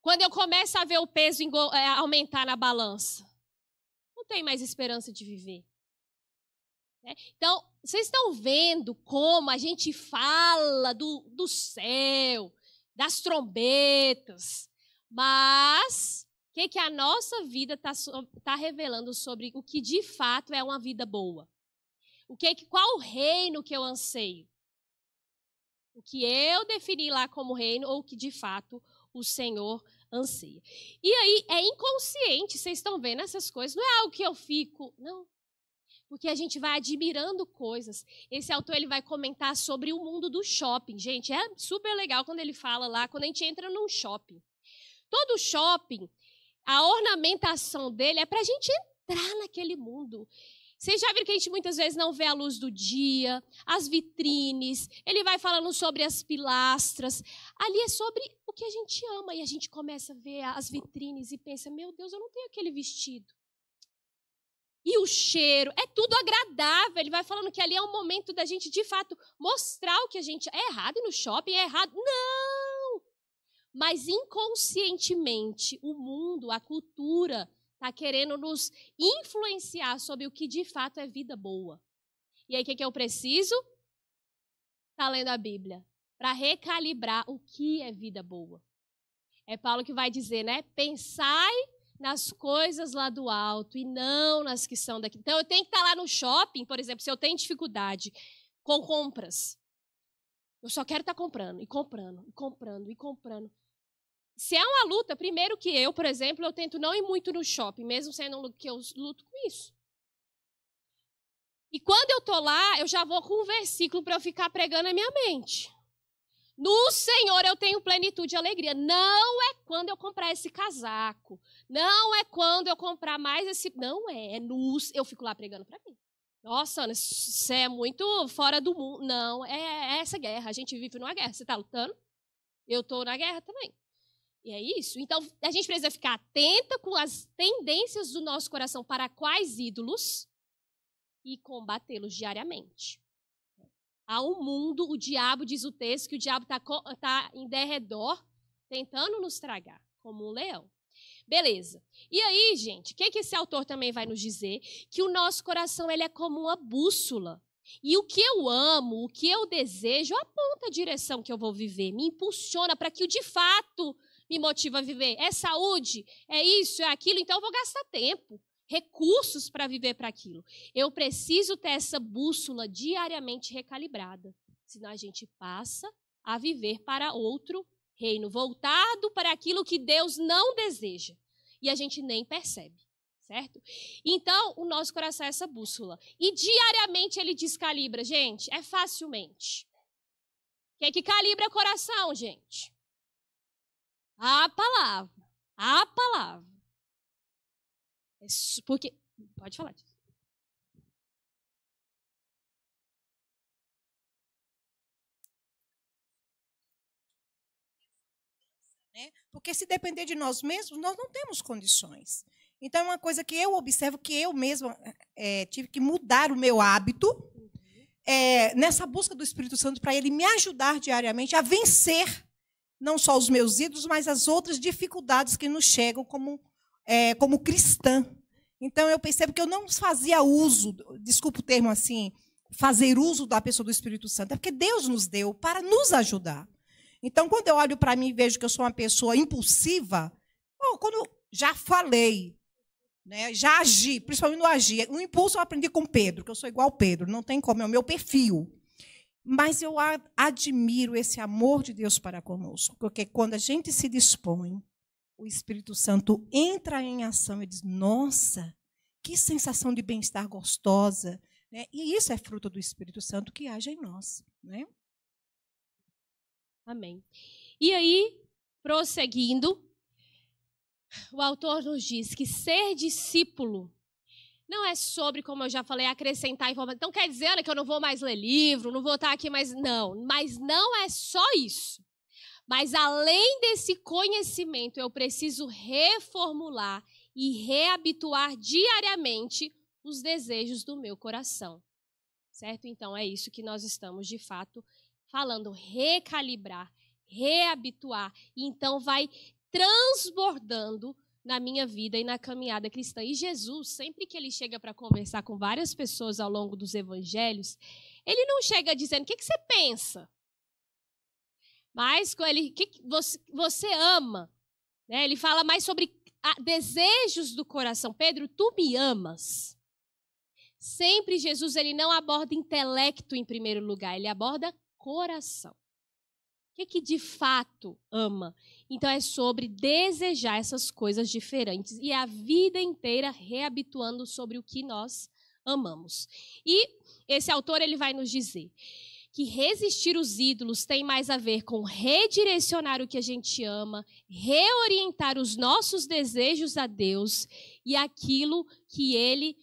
Quando eu começo a ver o peso é, aumentar na balança, tem mais esperança de viver. Né? Então, vocês estão vendo como a gente fala do, do céu, das trombetas, mas que, que a nossa vida está tá revelando sobre o que de fato é uma vida boa? O que, qual o reino que eu anseio? O que eu defini lá como reino ou o que de fato o Senhor anseia. E aí é inconsciente, vocês estão vendo essas coisas, não é algo que eu fico, não. Porque a gente vai admirando coisas. Esse autor ele vai comentar sobre o mundo do shopping. Gente, é super legal quando ele fala lá, quando a gente entra num shopping. Todo shopping, a ornamentação dele é para a gente entrar naquele mundo. Vocês já viram que a gente muitas vezes não vê a luz do dia, as vitrines, ele vai falando sobre as pilastras. Ali é sobre o que a gente ama. E a gente começa a ver as vitrines e pensa: meu Deus, eu não tenho aquele vestido. E o cheiro, é tudo agradável. Ele vai falando que ali é um momento da gente, de fato, mostrar o que a gente. É errado ir no shopping? É errado? Não! Mas inconscientemente, o mundo, a cultura, está querendo nos influenciar sobre o que de fato é vida boa. E aí, o que, que eu preciso? Está lendo a Bíblia. Para recalibrar o que é vida boa. É Paulo que vai dizer, né? Pensai nas coisas lá do alto e não nas que são daqui. Então, eu tenho que estar tá lá no shopping, por exemplo, se eu tenho dificuldade com compras. Eu só quero estar tá comprando, e comprando, e comprando, e comprando se é uma luta, primeiro que eu, por exemplo, eu tento não ir muito no shopping, mesmo sendo que eu luto com isso. E quando eu tô lá, eu já vou com um versículo para eu ficar pregando na minha mente. No Senhor eu tenho plenitude e alegria. Não é quando eu comprar esse casaco. Não é quando eu comprar mais esse. Não é. É no. Eu fico lá pregando para mim. Nossa, Ana, você é muito fora do mundo. Não, é, é essa guerra. A gente vive numa guerra. Você está lutando? Eu estou na guerra também. E é isso. Então, a gente precisa ficar atenta com as tendências do nosso coração para quais ídolos e combatê-los diariamente. Um mundo, o diabo, diz o texto, que o diabo está tá em derredor, tentando nos tragar, como um leão. Beleza. E aí, gente, o que, que esse autor também vai nos dizer? Que o nosso coração ele é como uma bússola. E o que eu amo, o que eu desejo, aponta a direção que eu vou viver, me impulsiona para que o de fato me motiva a viver? É saúde? É isso? É aquilo? Então eu vou gastar tempo, recursos para viver para aquilo. Eu preciso ter essa bússola diariamente recalibrada. Senão a gente passa a viver para outro reino, voltado para aquilo que Deus não deseja. E a gente nem percebe, certo? Então, o nosso coração é essa bússola. E diariamente ele descalibra, gente, é facilmente. O que é que calibra coração, gente? A palavra. A palavra. É porque. Pode falar disso. Né? Porque se depender de nós mesmos, nós não temos condições. Então, é uma coisa que eu observo que eu mesma é, tive que mudar o meu hábito é, nessa busca do Espírito Santo para ele me ajudar diariamente a vencer não só os meus ídolos, mas as outras dificuldades que nos chegam como, é, como cristã. Então, eu percebo que eu não fazia uso, desculpa o termo assim, fazer uso da pessoa do Espírito Santo, é porque Deus nos deu para nos ajudar. Então, quando eu olho para mim e vejo que eu sou uma pessoa impulsiva, oh, quando já falei, né, já agi, principalmente no agir. O impulso eu aprendi com Pedro, que eu sou igual Pedro, não tem como, é o meu perfil. Mas eu admiro esse amor de Deus para conosco, porque quando a gente se dispõe, o Espírito Santo entra em ação e diz: Nossa, que sensação de bem-estar gostosa. Né? E isso é fruto do Espírito Santo que age em nós. Né? Amém. E aí, prosseguindo, o autor nos diz que ser discípulo não é sobre, como eu já falei, acrescentar informação. Então quer dizer Ana, que eu não vou mais ler livro, não vou estar aqui mais. Não, mas não é só isso. Mas além desse conhecimento, eu preciso reformular e reabituar diariamente os desejos do meu coração. Certo? Então é isso que nós estamos de fato falando recalibrar, reabituar. E então vai transbordando na minha vida e na caminhada cristã. E Jesus, sempre que ele chega para conversar com várias pessoas ao longo dos evangelhos, ele não chega dizendo: o que, que você pensa? Mas com ele, que, você, você ama. Né? Ele fala mais sobre desejos do coração. Pedro, tu me amas. Sempre Jesus ele não aborda intelecto em primeiro lugar, ele aborda coração. Que, que de fato ama? Então é sobre desejar essas coisas diferentes e a vida inteira reabituando sobre o que nós amamos. E esse autor ele vai nos dizer que resistir os ídolos tem mais a ver com redirecionar o que a gente ama, reorientar os nossos desejos a Deus e aquilo que ele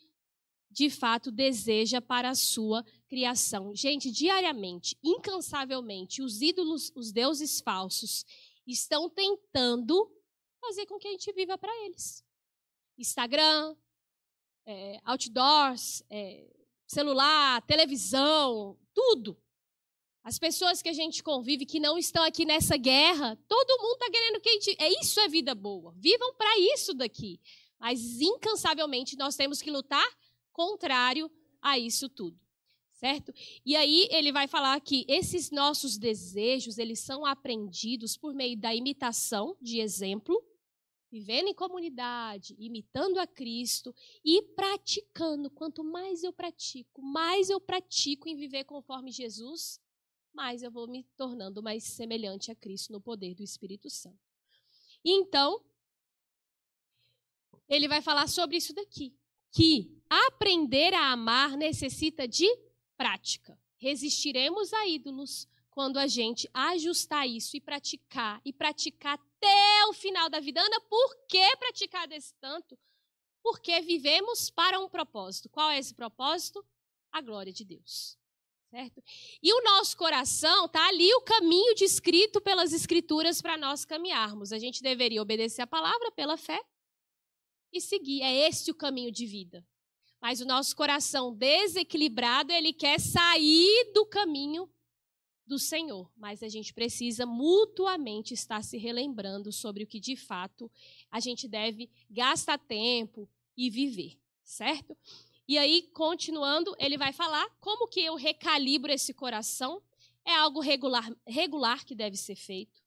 de fato deseja para a sua criação. Gente, diariamente, incansavelmente, os ídolos, os deuses falsos, estão tentando fazer com que a gente viva para eles. Instagram, é, outdoors, é, celular, televisão, tudo. As pessoas que a gente convive que não estão aqui nessa guerra, todo mundo está querendo que a gente. É isso é vida boa. Vivam para isso daqui. Mas incansavelmente nós temos que lutar contrário a isso tudo certo? E aí ele vai falar que esses nossos desejos, eles são aprendidos por meio da imitação de exemplo, vivendo em comunidade, imitando a Cristo e praticando. Quanto mais eu pratico, mais eu pratico em viver conforme Jesus, mais eu vou me tornando mais semelhante a Cristo no poder do Espírito Santo. Então, ele vai falar sobre isso daqui, que aprender a amar necessita de prática. Resistiremos a ídolos quando a gente ajustar isso e praticar, e praticar até o final da vida. Ana, por que praticar desse tanto? Porque vivemos para um propósito. Qual é esse propósito? A glória de Deus. Certo? E o nosso coração está ali o caminho descrito pelas escrituras para nós caminharmos. A gente deveria obedecer a palavra pela fé e seguir. É esse o caminho de vida. Mas o nosso coração desequilibrado, ele quer sair do caminho do Senhor. Mas a gente precisa mutuamente estar se relembrando sobre o que de fato a gente deve gastar tempo e viver, certo? E aí, continuando, ele vai falar como que eu recalibro esse coração. É algo regular, regular que deve ser feito.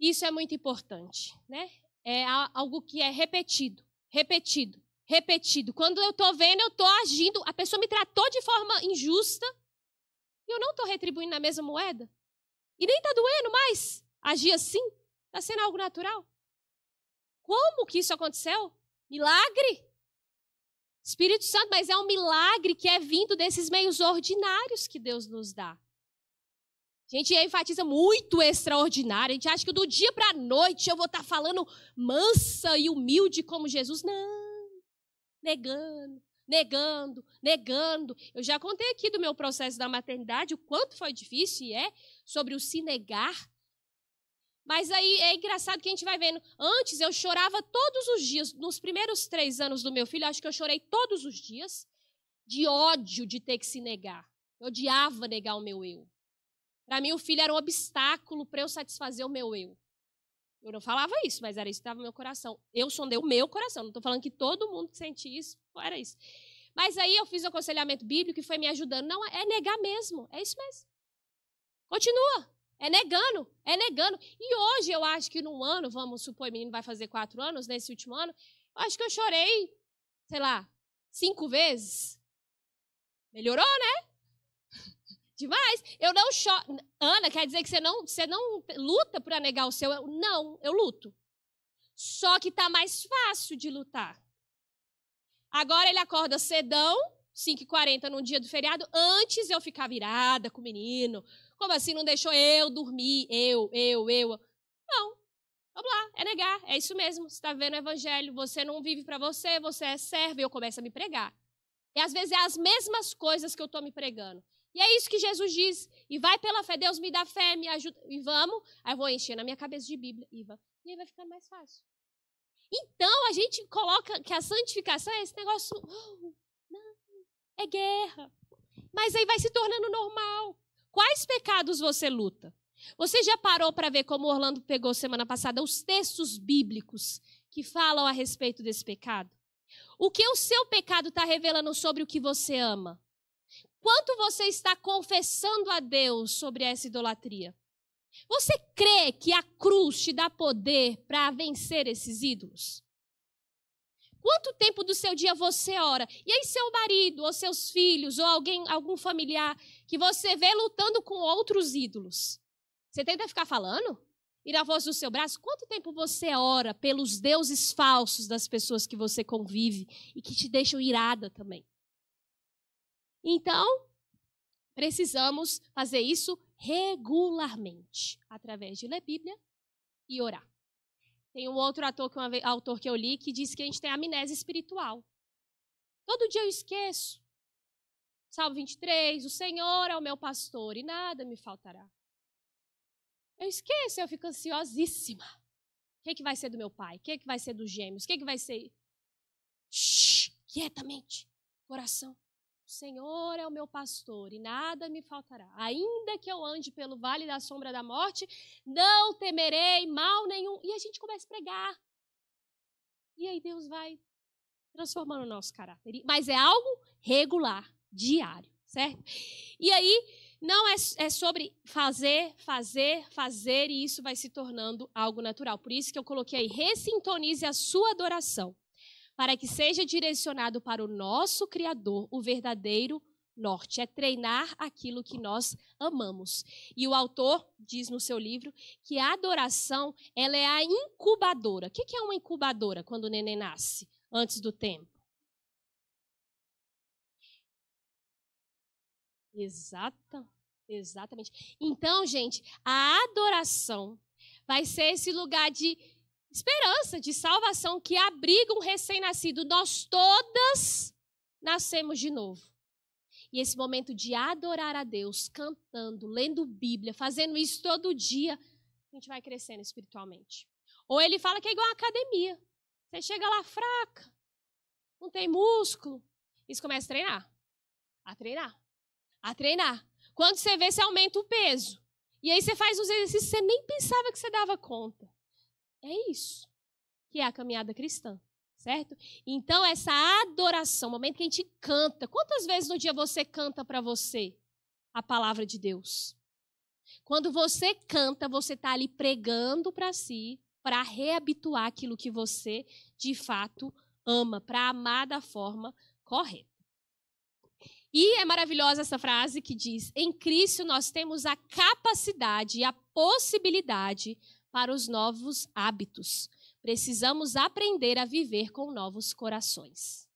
Isso é muito importante, né? É algo que é repetido, repetido repetido. Quando eu estou vendo, eu estou agindo, a pessoa me tratou de forma injusta e eu não estou retribuindo na mesma moeda. E nem está doendo mais agir assim. Está sendo algo natural. Como que isso aconteceu? Milagre. Espírito Santo, mas é um milagre que é vindo desses meios ordinários que Deus nos dá. A gente enfatiza muito extraordinário. A gente acha que do dia para a noite eu vou estar tá falando mansa e humilde como Jesus. Não. Negando, negando, negando. Eu já contei aqui do meu processo da maternidade, o quanto foi difícil e é sobre o se negar. Mas aí é engraçado que a gente vai vendo. Antes eu chorava todos os dias. Nos primeiros três anos do meu filho, acho que eu chorei todos os dias de ódio de ter que se negar. Eu odiava negar o meu eu. Para mim, o filho era um obstáculo para eu satisfazer o meu eu. Eu não falava isso, mas era isso que estava no meu coração. Eu sondei o meu coração. Não estou falando que todo mundo sente isso, era isso. Mas aí eu fiz o aconselhamento bíblico e foi me ajudando. Não, é negar mesmo. É isso mesmo. Continua. É negando. É negando. E hoje eu acho que num ano, vamos supor, o menino vai fazer quatro anos, nesse último ano, eu acho que eu chorei, sei lá, cinco vezes. Melhorou, né? Demais. Eu não choro. Ana, quer dizer que você não, você não luta para negar o seu? Não, eu luto. Só que está mais fácil de lutar. Agora ele acorda cedão, 5h40 no dia do feriado. Antes eu ficar virada com o menino. Como assim não deixou eu dormir? Eu, eu, eu. Não. Vamos lá, é negar. É isso mesmo. Você está vendo o evangelho. Você não vive para você, você é servo. E eu começo a me pregar. E às vezes é as mesmas coisas que eu estou me pregando. E é isso que Jesus diz. E vai pela fé. Deus me dá fé, me ajuda. E vamos. Aí eu vou encher na minha cabeça de Bíblia. E, e aí vai ficando mais fácil. Então a gente coloca que a santificação é esse negócio. Oh, não, é guerra. Mas aí vai se tornando normal. Quais pecados você luta? Você já parou para ver como Orlando pegou semana passada os textos bíblicos que falam a respeito desse pecado? O que o seu pecado está revelando sobre o que você ama? Quanto você está confessando a Deus sobre essa idolatria? Você crê que a cruz te dá poder para vencer esses ídolos? Quanto tempo do seu dia você ora? E aí seu marido, ou seus filhos, ou alguém, algum familiar que você vê lutando com outros ídolos. Você tenta ficar falando? E na voz do seu braço, quanto tempo você ora pelos deuses falsos das pessoas que você convive e que te deixam irada também? Então, precisamos fazer isso regularmente, através de ler Bíblia e orar. Tem um outro ator que autor que eu li que diz que a gente tem amnésia espiritual. Todo dia eu esqueço. Salmo 23, o Senhor é o meu pastor e nada me faltará. Eu esqueço, eu fico ansiosíssima. O que, é que vai ser do meu pai? O que, é que vai ser dos gêmeos? O que, é que vai ser? Shhh, quietamente, coração. O Senhor é o meu pastor e nada me faltará. Ainda que eu ande pelo vale da sombra da morte, não temerei mal nenhum. E a gente começa a pregar. E aí Deus vai transformando o nosso caráter. Mas é algo regular, diário, certo? E aí não é, é sobre fazer, fazer, fazer, e isso vai se tornando algo natural. Por isso que eu coloquei aí, ressintonize a sua adoração para que seja direcionado para o nosso Criador, o verdadeiro norte. É treinar aquilo que nós amamos. E o autor diz no seu livro que a adoração ela é a incubadora. O que é uma incubadora quando o neném nasce, antes do tempo? Exata, exatamente. Então, gente, a adoração vai ser esse lugar de esperança, de salvação que abriga um recém-nascido. Nós todas nascemos de novo. E esse momento de adorar a Deus, cantando, lendo Bíblia, fazendo isso todo dia, a gente vai crescendo espiritualmente. Ou ele fala que é igual a academia. Você chega lá fraca, não tem músculo, e você começa a treinar. A treinar. A treinar. Quando você vê, você aumenta o peso. E aí você faz os exercícios que você nem pensava que você dava conta. É isso que é a caminhada cristã, certo? Então, essa adoração, o momento que a gente canta. Quantas vezes no dia você canta para você a palavra de Deus? Quando você canta, você está ali pregando para si, para reabituar aquilo que você de fato ama, para amar da forma correta. E é maravilhosa essa frase que diz: em Cristo nós temos a capacidade e a possibilidade para os novos hábitos, precisamos aprender a viver com novos corações.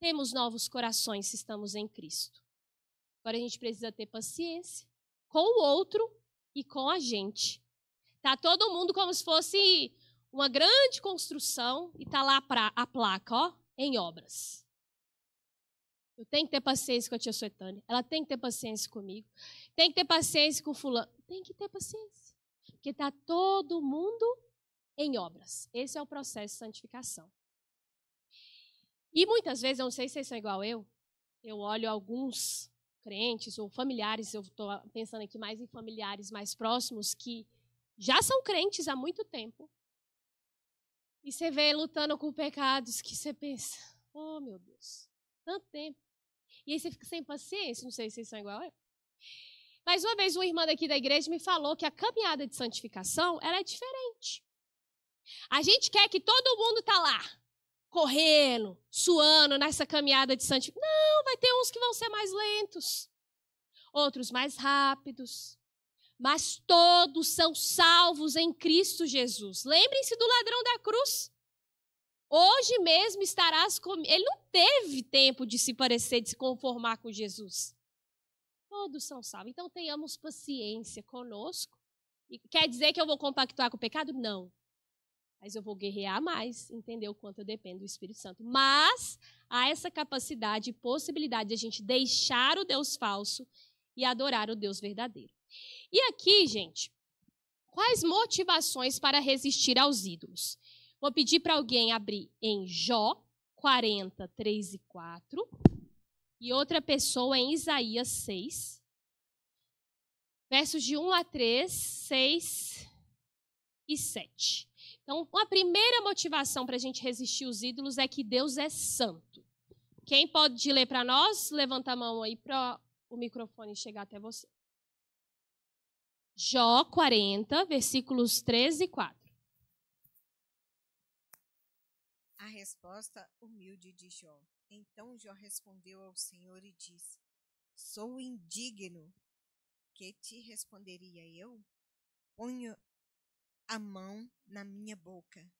Temos novos corações se estamos em Cristo. Agora a gente precisa ter paciência com o outro e com a gente. Tá todo mundo como se fosse uma grande construção e tá lá a placa, ó, em obras. Eu tenho que ter paciência com a tia Suetânia. Ela tem que ter paciência comigo. Tem que ter paciência com o fulano. Tem que ter paciência. Porque está todo mundo em obras. Esse é o processo de santificação. E muitas vezes, eu não sei se vocês são igual eu, eu olho alguns crentes ou familiares, eu estou pensando aqui mais em familiares mais próximos, que já são crentes há muito tempo. E você vê lutando com pecados que você pensa, oh meu Deus, tanto tempo. E aí você fica sem paciência, não sei se vocês são igual eu. Mas uma vez uma irmã daqui da igreja me falou que a caminhada de santificação ela é diferente. A gente quer que todo mundo tá lá, correndo, suando nessa caminhada de santificação. Não, vai ter uns que vão ser mais lentos, outros mais rápidos. Mas todos são salvos em Cristo Jesus. Lembrem-se do ladrão da cruz. Hoje mesmo estarás comigo. Ele não teve tempo de se parecer, de se conformar com Jesus. Todos são salvos. Então tenhamos paciência conosco. E quer dizer que eu vou compactuar com o pecado? Não. Mas eu vou guerrear mais, entender o quanto eu dependo do Espírito Santo. Mas há essa capacidade e possibilidade de a gente deixar o Deus falso e adorar o Deus verdadeiro. E aqui, gente, quais motivações para resistir aos ídolos? Vou pedir para alguém abrir em Jó 40, 3 e 4. E outra pessoa em Isaías 6. Versos de 1 a 3, 6 e 7. Então, a primeira motivação para a gente resistir aos ídolos é que Deus é santo. Quem pode ler para nós? Levanta a mão aí para o microfone chegar até você. Jó 40, versículos 13 e 4. A resposta humilde de Jó. Então Jó respondeu ao Senhor e disse: Sou indigno. Que te responderia eu? Ponho a mão na minha boca.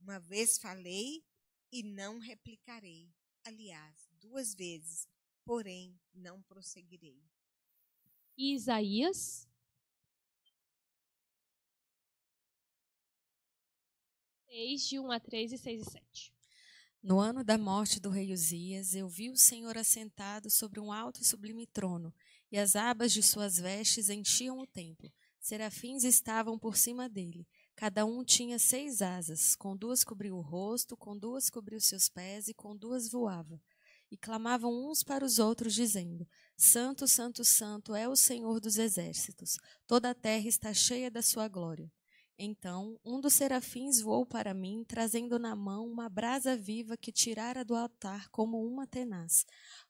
Uma vez falei e não replicarei. Aliás, duas vezes, porém não prosseguirei. Isaías 6, de 1 a 3 e 6 e 7. No ano da morte do rei Uzias, eu vi o Senhor assentado sobre um alto e sublime trono, e as abas de suas vestes enchiam o templo. Serafins estavam por cima dele. Cada um tinha seis asas, com duas cobriu o rosto, com duas cobriu seus pés e com duas voava. E clamavam uns para os outros, dizendo: Santo, Santo, Santo é o Senhor dos exércitos. Toda a terra está cheia da sua glória. Então, um dos serafins voou para mim, trazendo na mão uma brasa viva que tirara do altar como uma tenaz.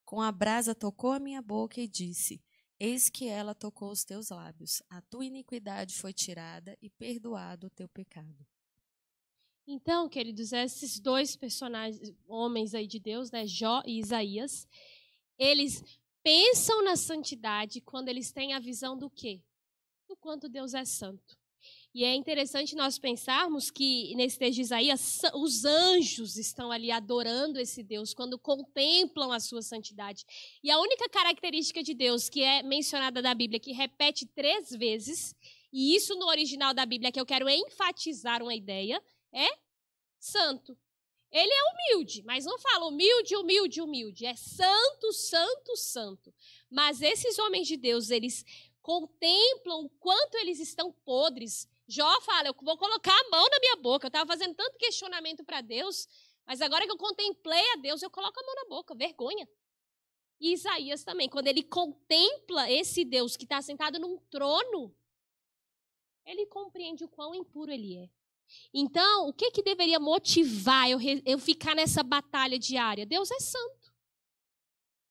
Com a brasa tocou a minha boca e disse: Eis que ela tocou os teus lábios. A tua iniquidade foi tirada e perdoado o teu pecado. Então, queridos, esses dois personagens, homens aí de Deus, né, Jó e Isaías, eles pensam na santidade quando eles têm a visão do quê? Do quanto Deus é santo. E é interessante nós pensarmos que nesse texto de Isaías, os anjos estão ali adorando esse Deus quando contemplam a sua santidade. E a única característica de Deus que é mencionada na Bíblia, que repete três vezes, e isso no original da Bíblia, que eu quero enfatizar uma ideia, é santo. Ele é humilde, mas não fala humilde, humilde, humilde. É santo, santo, santo. Mas esses homens de Deus, eles contemplam o quanto eles estão podres Jó fala: Eu vou colocar a mão na minha boca. Eu estava fazendo tanto questionamento para Deus, mas agora que eu contemplei a Deus, eu coloco a mão na boca. Vergonha. E Isaías também, quando ele contempla esse Deus que está sentado num trono, ele compreende o quão impuro ele é. Então, o que, que deveria motivar eu, eu ficar nessa batalha diária? Deus é santo.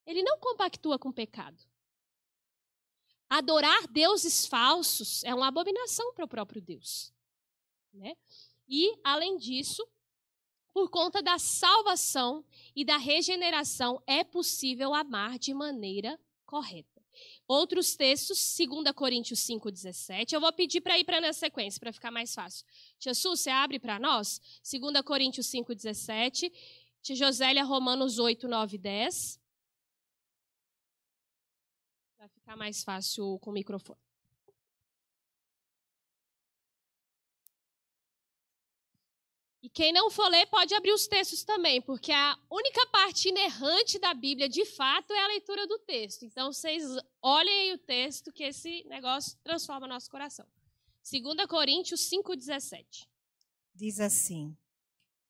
Ele não compactua com o pecado. Adorar deuses falsos é uma abominação para o próprio Deus. Né? E, além disso, por conta da salvação e da regeneração, é possível amar de maneira correta. outros textos, 2 Coríntios 5,17. Eu vou pedir para ir para na sequência, para ficar mais fácil. Tia Su, você abre para nós? 2 Coríntios 5,17. Tia Josélia, Romanos 8, 9 e 10. Ficar mais fácil com o microfone. E quem não for ler pode abrir os textos também, porque a única parte inerrante da Bíblia, de fato, é a leitura do texto. Então, vocês olhem aí o texto, que esse negócio transforma nosso coração. 2 Coríntios 5,17. Diz assim: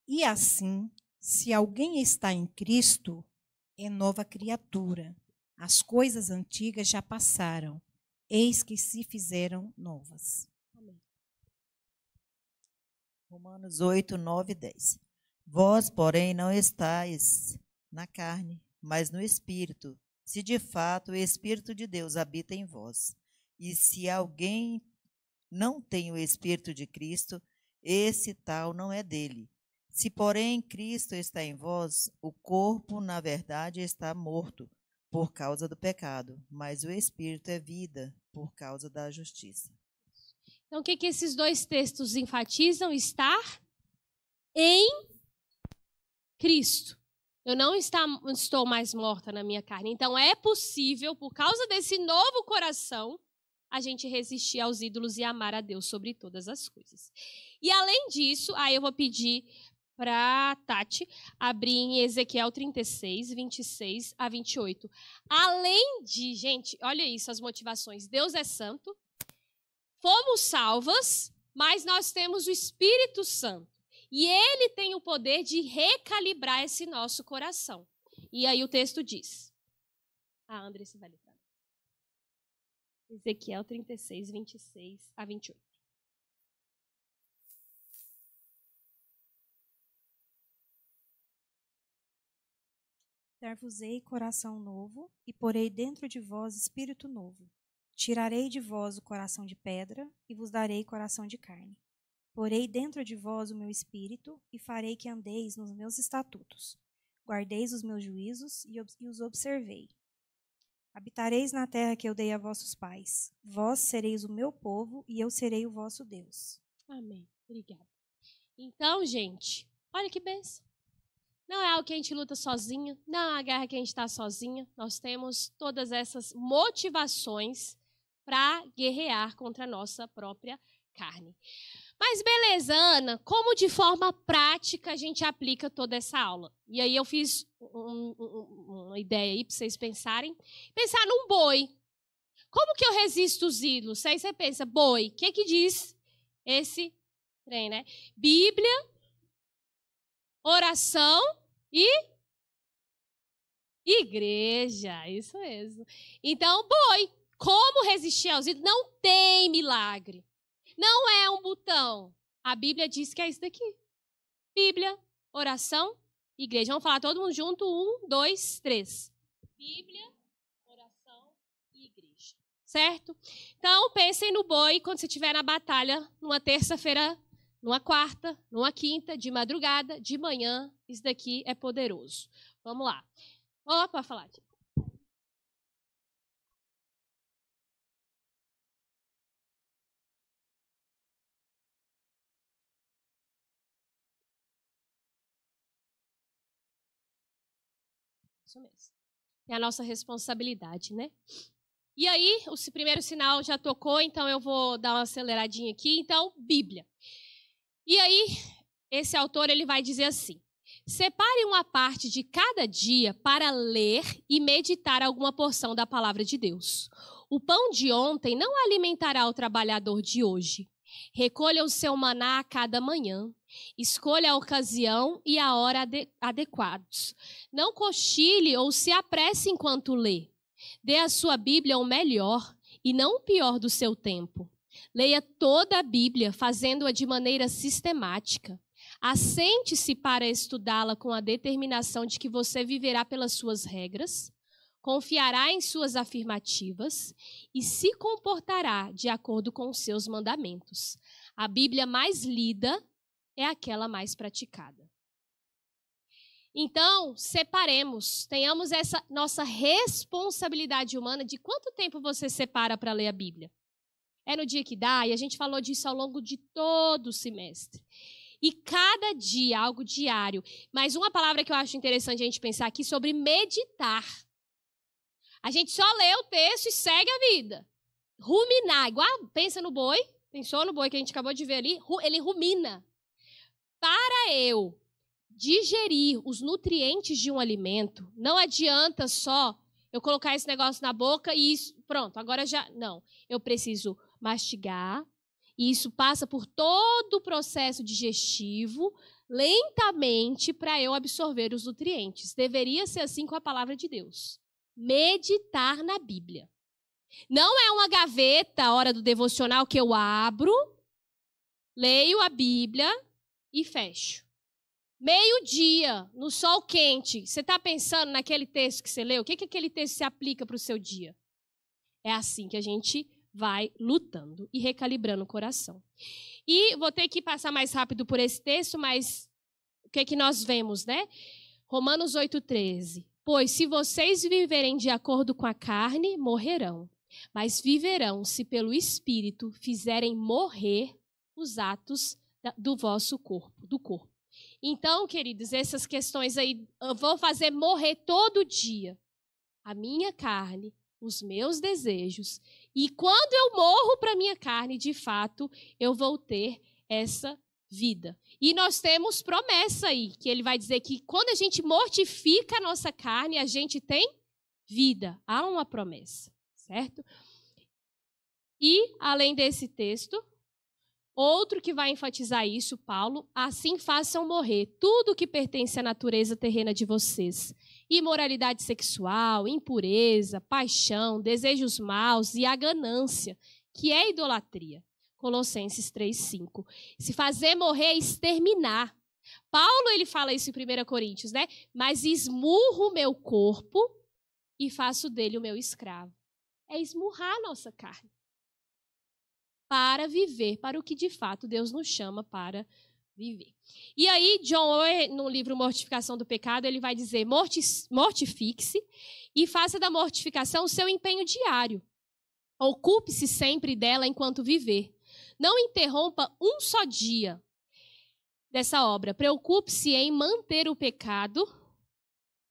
E assim, se alguém está em Cristo, é nova criatura. As coisas antigas já passaram, eis que se fizeram novas. Romanos 8, 9 e 10. Vós, porém, não estáis na carne, mas no Espírito, se de fato o Espírito de Deus habita em vós. E se alguém não tem o Espírito de Cristo, esse tal não é dele. Se, porém, Cristo está em vós, o corpo, na verdade, está morto por causa do pecado, mas o Espírito é vida por causa da justiça. Então, o que, que esses dois textos enfatizam? Estar em Cristo. Eu não estou mais morta na minha carne. Então, é possível, por causa desse novo coração, a gente resistir aos ídolos e amar a Deus sobre todas as coisas. E além disso, aí eu vou pedir para Tati abrir em Ezequiel 36, 26 a 28. Além de, gente, olha isso, as motivações. Deus é santo, fomos salvas, mas nós temos o Espírito Santo. E ele tem o poder de recalibrar esse nosso coração. E aí o texto diz. Ah, André, você vai ler para Ezequiel 36, 26 a 28. Dar-vos-ei coração novo, e porei dentro de vós espírito novo. Tirarei de vós o coração de pedra, e vos darei coração de carne. Porei dentro de vós o meu espírito, e farei que andeis nos meus estatutos. Guardeis os meus juízos, e, e os observei. Habitareis na terra que eu dei a vossos pais. Vós sereis o meu povo, e eu serei o vosso Deus. Amém. Obrigada. Então, gente, olha que benção. Não é algo que a gente luta sozinha, não é uma guerra que a gente está sozinha. Nós temos todas essas motivações para guerrear contra a nossa própria carne. Mas beleza, Ana, como de forma prática a gente aplica toda essa aula? E aí eu fiz um, um, uma ideia aí para vocês pensarem. Pensar num boi. Como que eu resisto os ídolos? Aí você pensa, boi, o que, que diz esse trem, né? Bíblia, oração e igreja. Isso mesmo. Então, boi. Como resistir aos ídolos? Não tem milagre. Não é um botão. A Bíblia diz que é isso daqui. Bíblia, oração, igreja. Vamos falar todo mundo junto? Um, dois, três. Bíblia, oração e igreja. Certo? Então, pensem no boi quando você estiver na batalha, numa terça-feira, numa quarta, numa quinta, de madrugada, de manhã. Isso daqui é poderoso. Vamos lá. Opa, falar. Isso mesmo. É a nossa responsabilidade, né? E aí, o primeiro sinal já tocou, então eu vou dar uma aceleradinha aqui. Então, Bíblia. E aí, esse autor ele vai dizer assim: separe uma parte de cada dia para ler e meditar alguma porção da palavra de Deus. O pão de ontem não alimentará o trabalhador de hoje. Recolha o seu maná a cada manhã. Escolha a ocasião e a hora adequados. Não cochile ou se apresse enquanto lê. Dê à sua Bíblia o melhor e não o pior do seu tempo. Leia toda a Bíblia, fazendo-a de maneira sistemática. Assente-se para estudá-la com a determinação de que você viverá pelas suas regras, confiará em suas afirmativas e se comportará de acordo com os seus mandamentos. A Bíblia mais lida é aquela mais praticada. Então, separemos, tenhamos essa nossa responsabilidade humana de quanto tempo você separa para ler a Bíblia. É no dia que dá, e a gente falou disso ao longo de todo o semestre. E cada dia, algo diário. Mas uma palavra que eu acho interessante a gente pensar aqui sobre meditar. A gente só lê o texto e segue a vida. Ruminar, igual pensa no boi, pensou no boi que a gente acabou de ver ali, ele rumina. Para eu digerir os nutrientes de um alimento, não adianta só eu colocar esse negócio na boca e isso, pronto, agora já. Não. Eu preciso mastigar, e isso passa por todo o processo digestivo, lentamente, para eu absorver os nutrientes. Deveria ser assim com a palavra de Deus. Meditar na Bíblia. Não é uma gaveta, a hora do devocional, que eu abro, leio a Bíblia e fecho. Meio-dia, no sol quente, você está pensando naquele texto que você leu? O que, que aquele texto se aplica para o seu dia? É assim que a gente vai lutando e recalibrando o coração. E vou ter que passar mais rápido por esse texto, mas o que, que nós vemos, né? Romanos 8,13. Pois se vocês viverem de acordo com a carne, morrerão. Mas viverão se pelo Espírito fizerem morrer os atos do vosso corpo, do corpo. Então, queridos, essas questões aí eu vou fazer morrer todo dia a minha carne, os meus desejos. E quando eu morro para minha carne, de fato, eu vou ter essa vida. E nós temos promessa aí, que ele vai dizer que quando a gente mortifica a nossa carne, a gente tem vida. Há uma promessa, certo? E, além desse texto, Outro que vai enfatizar isso, Paulo, assim façam morrer tudo que pertence à natureza terrena de vocês: imoralidade sexual, impureza, paixão, desejos maus e a ganância, que é idolatria. Colossenses 3:5. Se fazer morrer é exterminar. Paulo ele fala isso em 1 Coríntios, né? Mas esmurro o meu corpo e faço dele o meu escravo. É esmurrar a nossa carne para viver para o que de fato Deus nos chama para viver. E aí, John Owen, no livro Mortificação do Pecado, ele vai dizer: mortifique-se e faça da mortificação o seu empenho diário. Ocupe-se sempre dela enquanto viver. Não interrompa um só dia dessa obra. Preocupe-se em manter o pecado,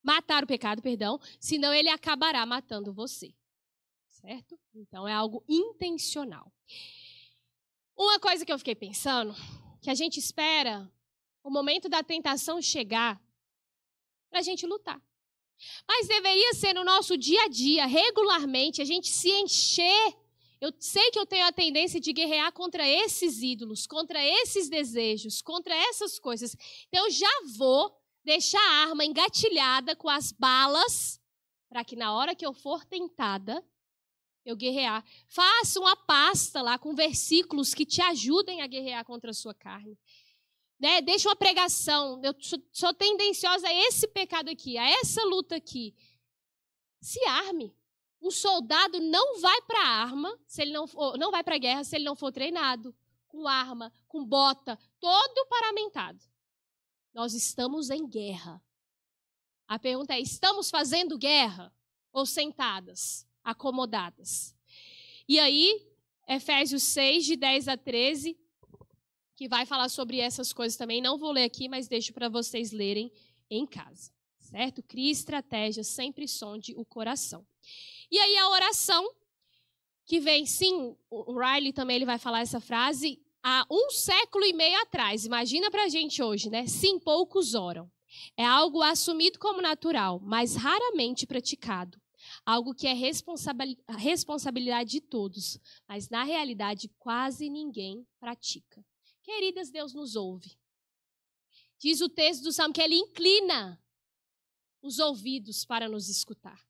matar o pecado, perdão, senão ele acabará matando você. Certo? Então é algo intencional. Uma coisa que eu fiquei pensando, que a gente espera o momento da tentação chegar para a gente lutar. Mas deveria ser no nosso dia a dia, regularmente, a gente se encher. Eu sei que eu tenho a tendência de guerrear contra esses ídolos, contra esses desejos, contra essas coisas. Então eu já vou deixar a arma engatilhada com as balas, para que na hora que eu for tentada, eu guerrear. Faça uma pasta lá com versículos que te ajudem a guerrear contra a sua carne. Né? Deixa uma pregação. Eu sou, sou tendenciosa a esse pecado aqui, a essa luta aqui. Se arme. Um soldado não vai para arma, se ele não for, não vai para guerra se ele não for treinado, com arma, com bota, todo paramentado. Nós estamos em guerra. A pergunta é: estamos fazendo guerra ou sentadas? Acomodadas. E aí, Efésios 6, de 10 a 13, que vai falar sobre essas coisas também. Não vou ler aqui, mas deixo para vocês lerem em casa. Certo? Crie estratégia, sempre sonde o coração. E aí a oração, que vem, sim, o Riley também ele vai falar essa frase, há um século e meio atrás. Imagina para a gente hoje, né? Sim, poucos oram. É algo assumido como natural, mas raramente praticado algo que é responsabilidade de todos, mas na realidade quase ninguém pratica. Queridas, Deus nos ouve. Diz o texto do Salmo que ele inclina os ouvidos para nos escutar.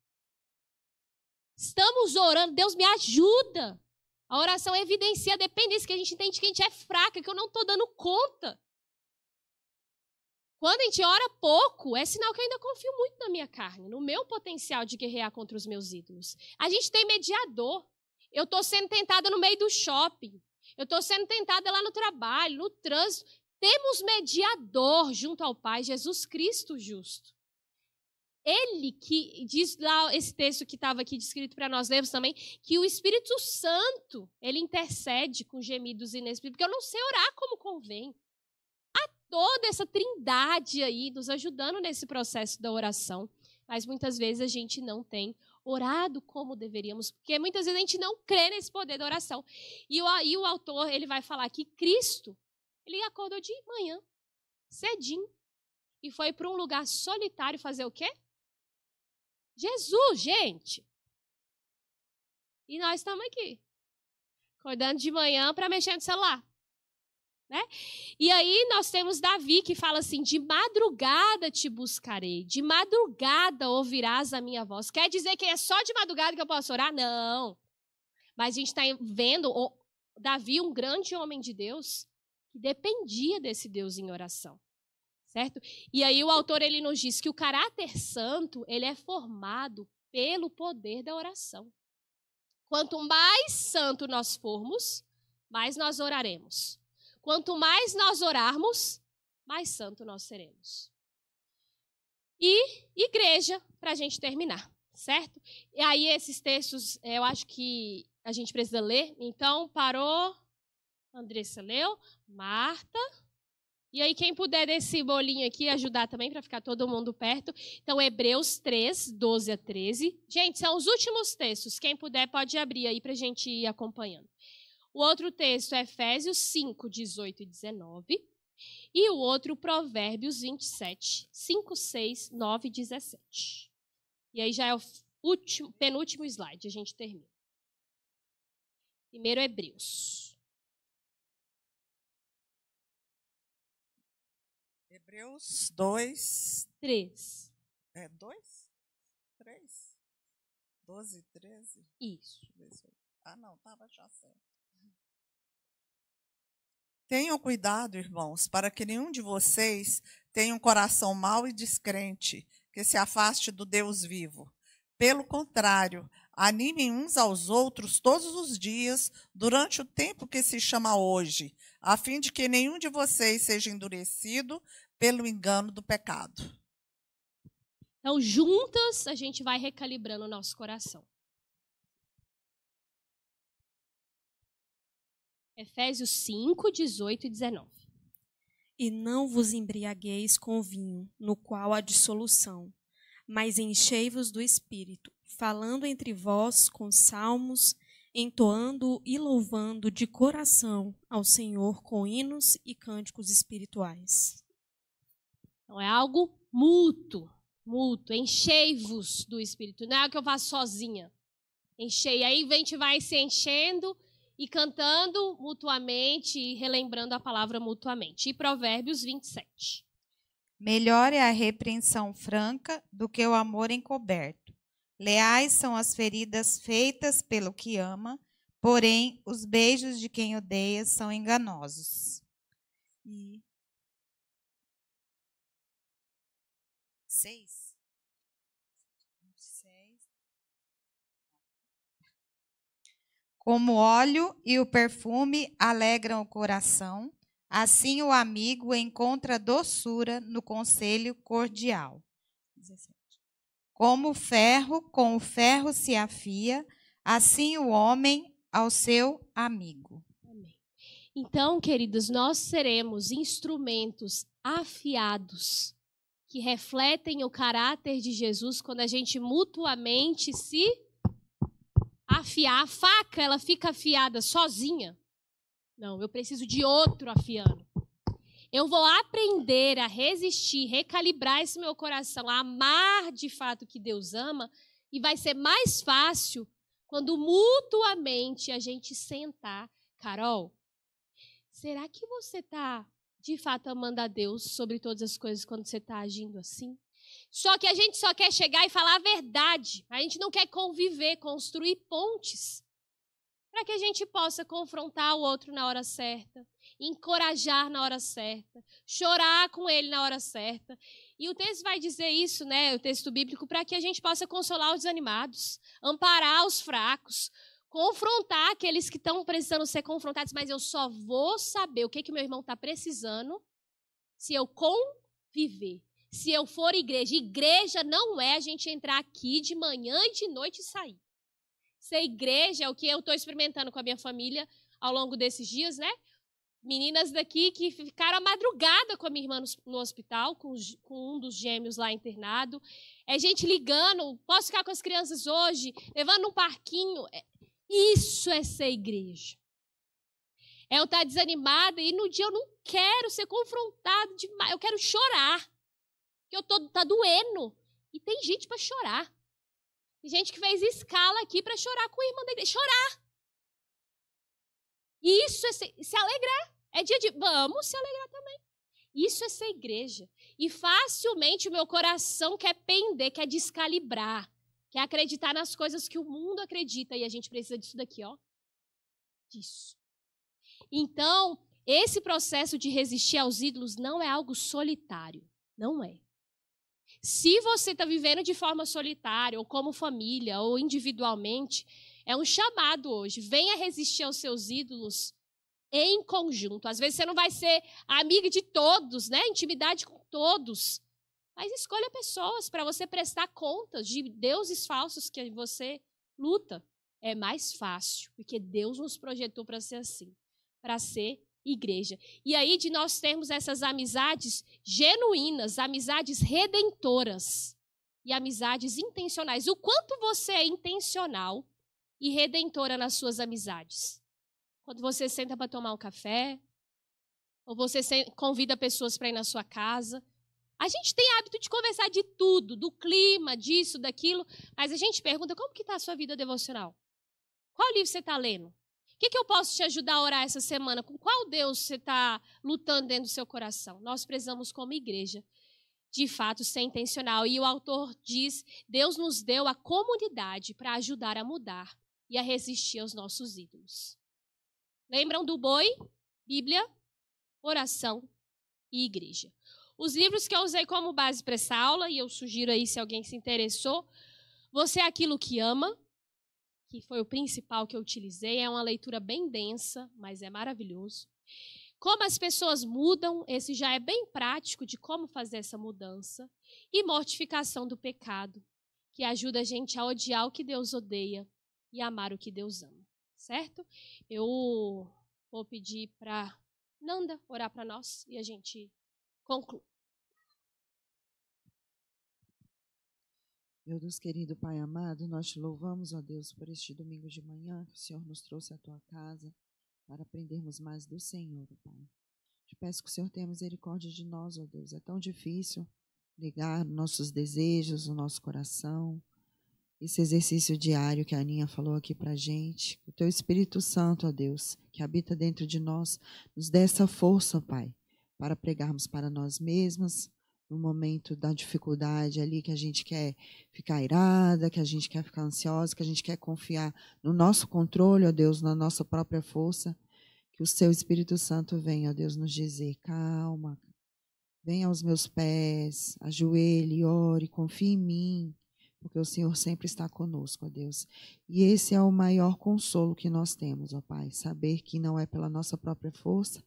Estamos orando, Deus me ajuda. A oração evidencia a dependência, que a gente entende que a gente é fraca, que eu não estou dando conta. Quando a gente ora pouco, é sinal que eu ainda confio muito na minha carne, no meu potencial de guerrear contra os meus ídolos. A gente tem mediador. Eu estou sendo tentada no meio do shopping. Eu estou sendo tentada lá no trabalho, no trânsito. temos mediador junto ao Pai, Jesus Cristo justo. Ele que diz lá esse texto que estava aqui descrito para nós lermos também, que o Espírito Santo, ele intercede com gemidos inexprimíveis, porque eu não sei orar como convém. Toda essa trindade aí nos ajudando nesse processo da oração, mas muitas vezes a gente não tem orado como deveríamos, porque muitas vezes a gente não crê nesse poder da oração. E o, e o autor, ele vai falar que Cristo, ele acordou de manhã, cedinho, e foi para um lugar solitário fazer o quê? Jesus, gente. E nós estamos aqui, acordando de manhã para mexer no celular. Né? E aí nós temos Davi que fala assim: de madrugada te buscarei, de madrugada ouvirás a minha voz. Quer dizer que é só de madrugada que eu posso orar? Não. Mas a gente está vendo Davi, um grande homem de Deus, que dependia desse Deus em oração certo? E aí o autor ele nos diz que o caráter santo, ele é formado pelo poder da oração. Quanto mais santo nós formos, mais nós oraremos. Quanto mais nós orarmos, mais santo nós seremos. E igreja, para a gente terminar, certo? E aí esses textos, eu acho que a gente precisa ler. Então, parou. Andressa leu. Marta. E aí, quem puder desse bolinho aqui ajudar também para ficar todo mundo perto. Então, Hebreus 3, 12 a 13. Gente, são os últimos textos. Quem puder pode abrir aí para a gente ir acompanhando. O outro texto é Efésios 5, 18 e 19. E o outro, Provérbios 27, 5, 6, 9 e 17. E aí já é o último, penúltimo slide, a gente termina. Primeiro, Hebreus. Hebreus 2. 3. É 2? 3? 12 e 13? Isso. Ah, não, estava já certo. Tenham cuidado, irmãos, para que nenhum de vocês tenha um coração mau e descrente, que se afaste do Deus vivo. Pelo contrário, animem uns aos outros todos os dias, durante o tempo que se chama hoje, a fim de que nenhum de vocês seja endurecido pelo engano do pecado. Então, juntas, a gente vai recalibrando o nosso coração. Efésios 5, 18 e 19. E não vos embriagueis com vinho, no qual há dissolução, mas enchei-vos do espírito, falando entre vós com salmos, entoando e louvando de coração ao Senhor com hinos e cânticos espirituais. Então é algo mútuo, mútuo. Enchei-vos do Espírito. Não é algo que eu faço sozinha. Enchei. Aí a gente vai se enchendo e cantando mutuamente e relembrando a palavra mutuamente. E Provérbios 27. Melhor é a repreensão franca do que o amor encoberto. Leais são as feridas feitas pelo que ama, porém os beijos de quem odeia são enganosos. E Como óleo e o perfume alegram o coração, assim o amigo encontra doçura no conselho cordial. 17. Como o ferro com o ferro se afia, assim o homem ao seu amigo. Amém. Então, queridos, nós seremos instrumentos afiados que refletem o caráter de Jesus quando a gente mutuamente se afiar. A faca, ela fica afiada sozinha. Não, eu preciso de outro afiando. Eu vou aprender a resistir, recalibrar esse meu coração, a amar de fato que Deus ama, e vai ser mais fácil quando mutuamente a gente sentar. Carol, será que você está de fato amando a Deus sobre todas as coisas quando você está agindo assim? Só que a gente só quer chegar e falar a verdade. A gente não quer conviver, construir pontes. Para que a gente possa confrontar o outro na hora certa, encorajar na hora certa, chorar com ele na hora certa. E o texto vai dizer isso, né? O texto bíblico, para que a gente possa consolar os desanimados, amparar os fracos, confrontar aqueles que estão precisando ser confrontados, mas eu só vou saber o que, que meu irmão está precisando se eu conviver. Se eu for igreja, igreja não é a gente entrar aqui de manhã e de noite e sair. Ser igreja é o que eu estou experimentando com a minha família ao longo desses dias, né? Meninas daqui que ficaram a madrugada com a minha irmã no, no hospital, com, com um dos gêmeos lá internado. É gente ligando, posso ficar com as crianças hoje, levando um parquinho. É- Isso é ser igreja. É eu estar desanimada e no dia eu não quero ser confrontado demais, eu quero chorar. Que eu tô tá doendo. E tem gente para chorar. Tem gente que fez escala aqui para chorar com a irmã da igreja. Chorar. E isso é se, se alegrar. É dia de. Vamos se alegrar também. Isso é ser igreja. E facilmente o meu coração quer pender, quer descalibrar, quer acreditar nas coisas que o mundo acredita. E a gente precisa disso daqui, ó. Disso. Então, esse processo de resistir aos ídolos não é algo solitário. Não é. Se você está vivendo de forma solitária, ou como família, ou individualmente, é um chamado hoje. Venha resistir aos seus ídolos em conjunto. Às vezes você não vai ser amiga de todos, né? Intimidade com todos. Mas escolha pessoas para você prestar contas de deuses falsos que você luta. É mais fácil, porque Deus nos projetou para ser assim, para ser igreja. E aí de nós termos essas amizades genuínas, amizades redentoras e amizades intencionais. O quanto você é intencional e redentora nas suas amizades? Quando você senta para tomar um café, ou você convida pessoas para ir na sua casa. A gente tem hábito de conversar de tudo, do clima, disso, daquilo, mas a gente pergunta como que está a sua vida devocional? Qual livro você está lendo? Que, que eu posso te ajudar a orar essa semana? Com qual Deus você está lutando dentro do seu coração? Nós precisamos, como igreja, de fato ser intencional. E o autor diz: Deus nos deu a comunidade para ajudar a mudar e a resistir aos nossos ídolos. Lembram do boi? Bíblia, oração e igreja. Os livros que eu usei como base para essa aula, e eu sugiro aí se alguém se interessou, Você é aquilo que ama, que foi o principal que eu utilizei, é uma leitura bem densa, mas é maravilhoso. Como as pessoas mudam, esse já é bem prático de como fazer essa mudança. E mortificação do pecado, que ajuda a gente a odiar o que Deus odeia e amar o que Deus ama, certo? Eu vou pedir para Nanda orar para nós e a gente conclui. Meu Deus querido Pai amado, nós te louvamos, ó Deus, por este domingo de manhã que o Senhor nos trouxe à tua casa para aprendermos mais do Senhor, Pai. Te peço que o Senhor tenha misericórdia de nós, ó Deus. É tão difícil negar nossos desejos, o nosso coração. Esse exercício diário que a Aninha falou aqui pra gente. O teu Espírito Santo, ó Deus, que habita dentro de nós, nos dê essa força, Pai, para pregarmos para nós mesmas, no momento da dificuldade ali que a gente quer ficar irada, que a gente quer ficar ansiosa, que a gente quer confiar no nosso controle, ó Deus, na nossa própria força, que o seu Espírito Santo venha, ó Deus, nos dizer, calma, venha aos meus pés, ajoelhe, ore, confie em mim, porque o Senhor sempre está conosco, ó Deus. E esse é o maior consolo que nós temos, ó Pai, saber que não é pela nossa própria força,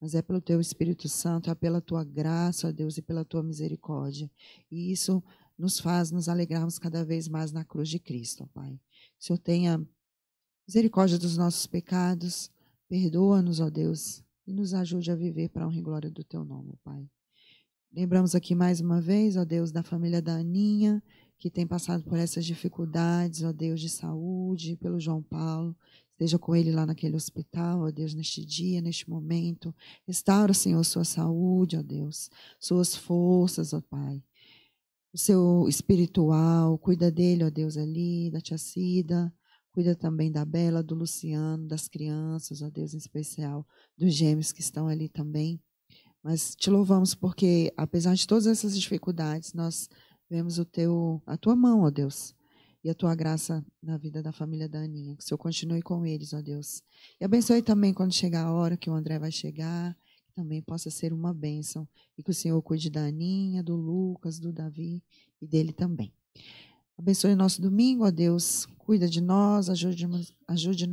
mas é pelo teu Espírito Santo, é pela tua graça, ó Deus, e pela tua misericórdia. E isso nos faz nos alegrarmos cada vez mais na cruz de Cristo, ó Pai. O Senhor tenha misericórdia dos nossos pecados, perdoa-nos, ó Deus, e nos ajude a viver para a honra e glória do teu nome, ó Pai. Lembramos aqui mais uma vez, ó Deus, da família da Aninha, que tem passado por essas dificuldades, ó Deus, de saúde, pelo João Paulo. Esteja com ele lá naquele hospital, ó Deus, neste dia, neste momento. Restaura, Senhor, sua saúde, ó Deus, suas forças, ó Pai. O seu espiritual, cuida dele, ó Deus, ali, da tia Cida. Cuida também da Bela, do Luciano, das crianças, ó Deus, em especial, dos gêmeos que estão ali também. Mas te louvamos porque, apesar de todas essas dificuldades, nós vemos o teu, a tua mão, ó Deus, e a tua graça na vida da família da Aninha. Que o Senhor continue com eles, ó Deus. E abençoe também quando chegar a hora que o André vai chegar, que também possa ser uma bênção. E que o Senhor cuide da Aninha, do Lucas, do Davi e dele também. Abençoe o nosso domingo, ó Deus. Cuida de nós, ajude-nos ajude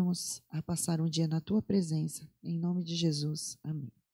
a passar um dia na tua presença. Em nome de Jesus. Amém.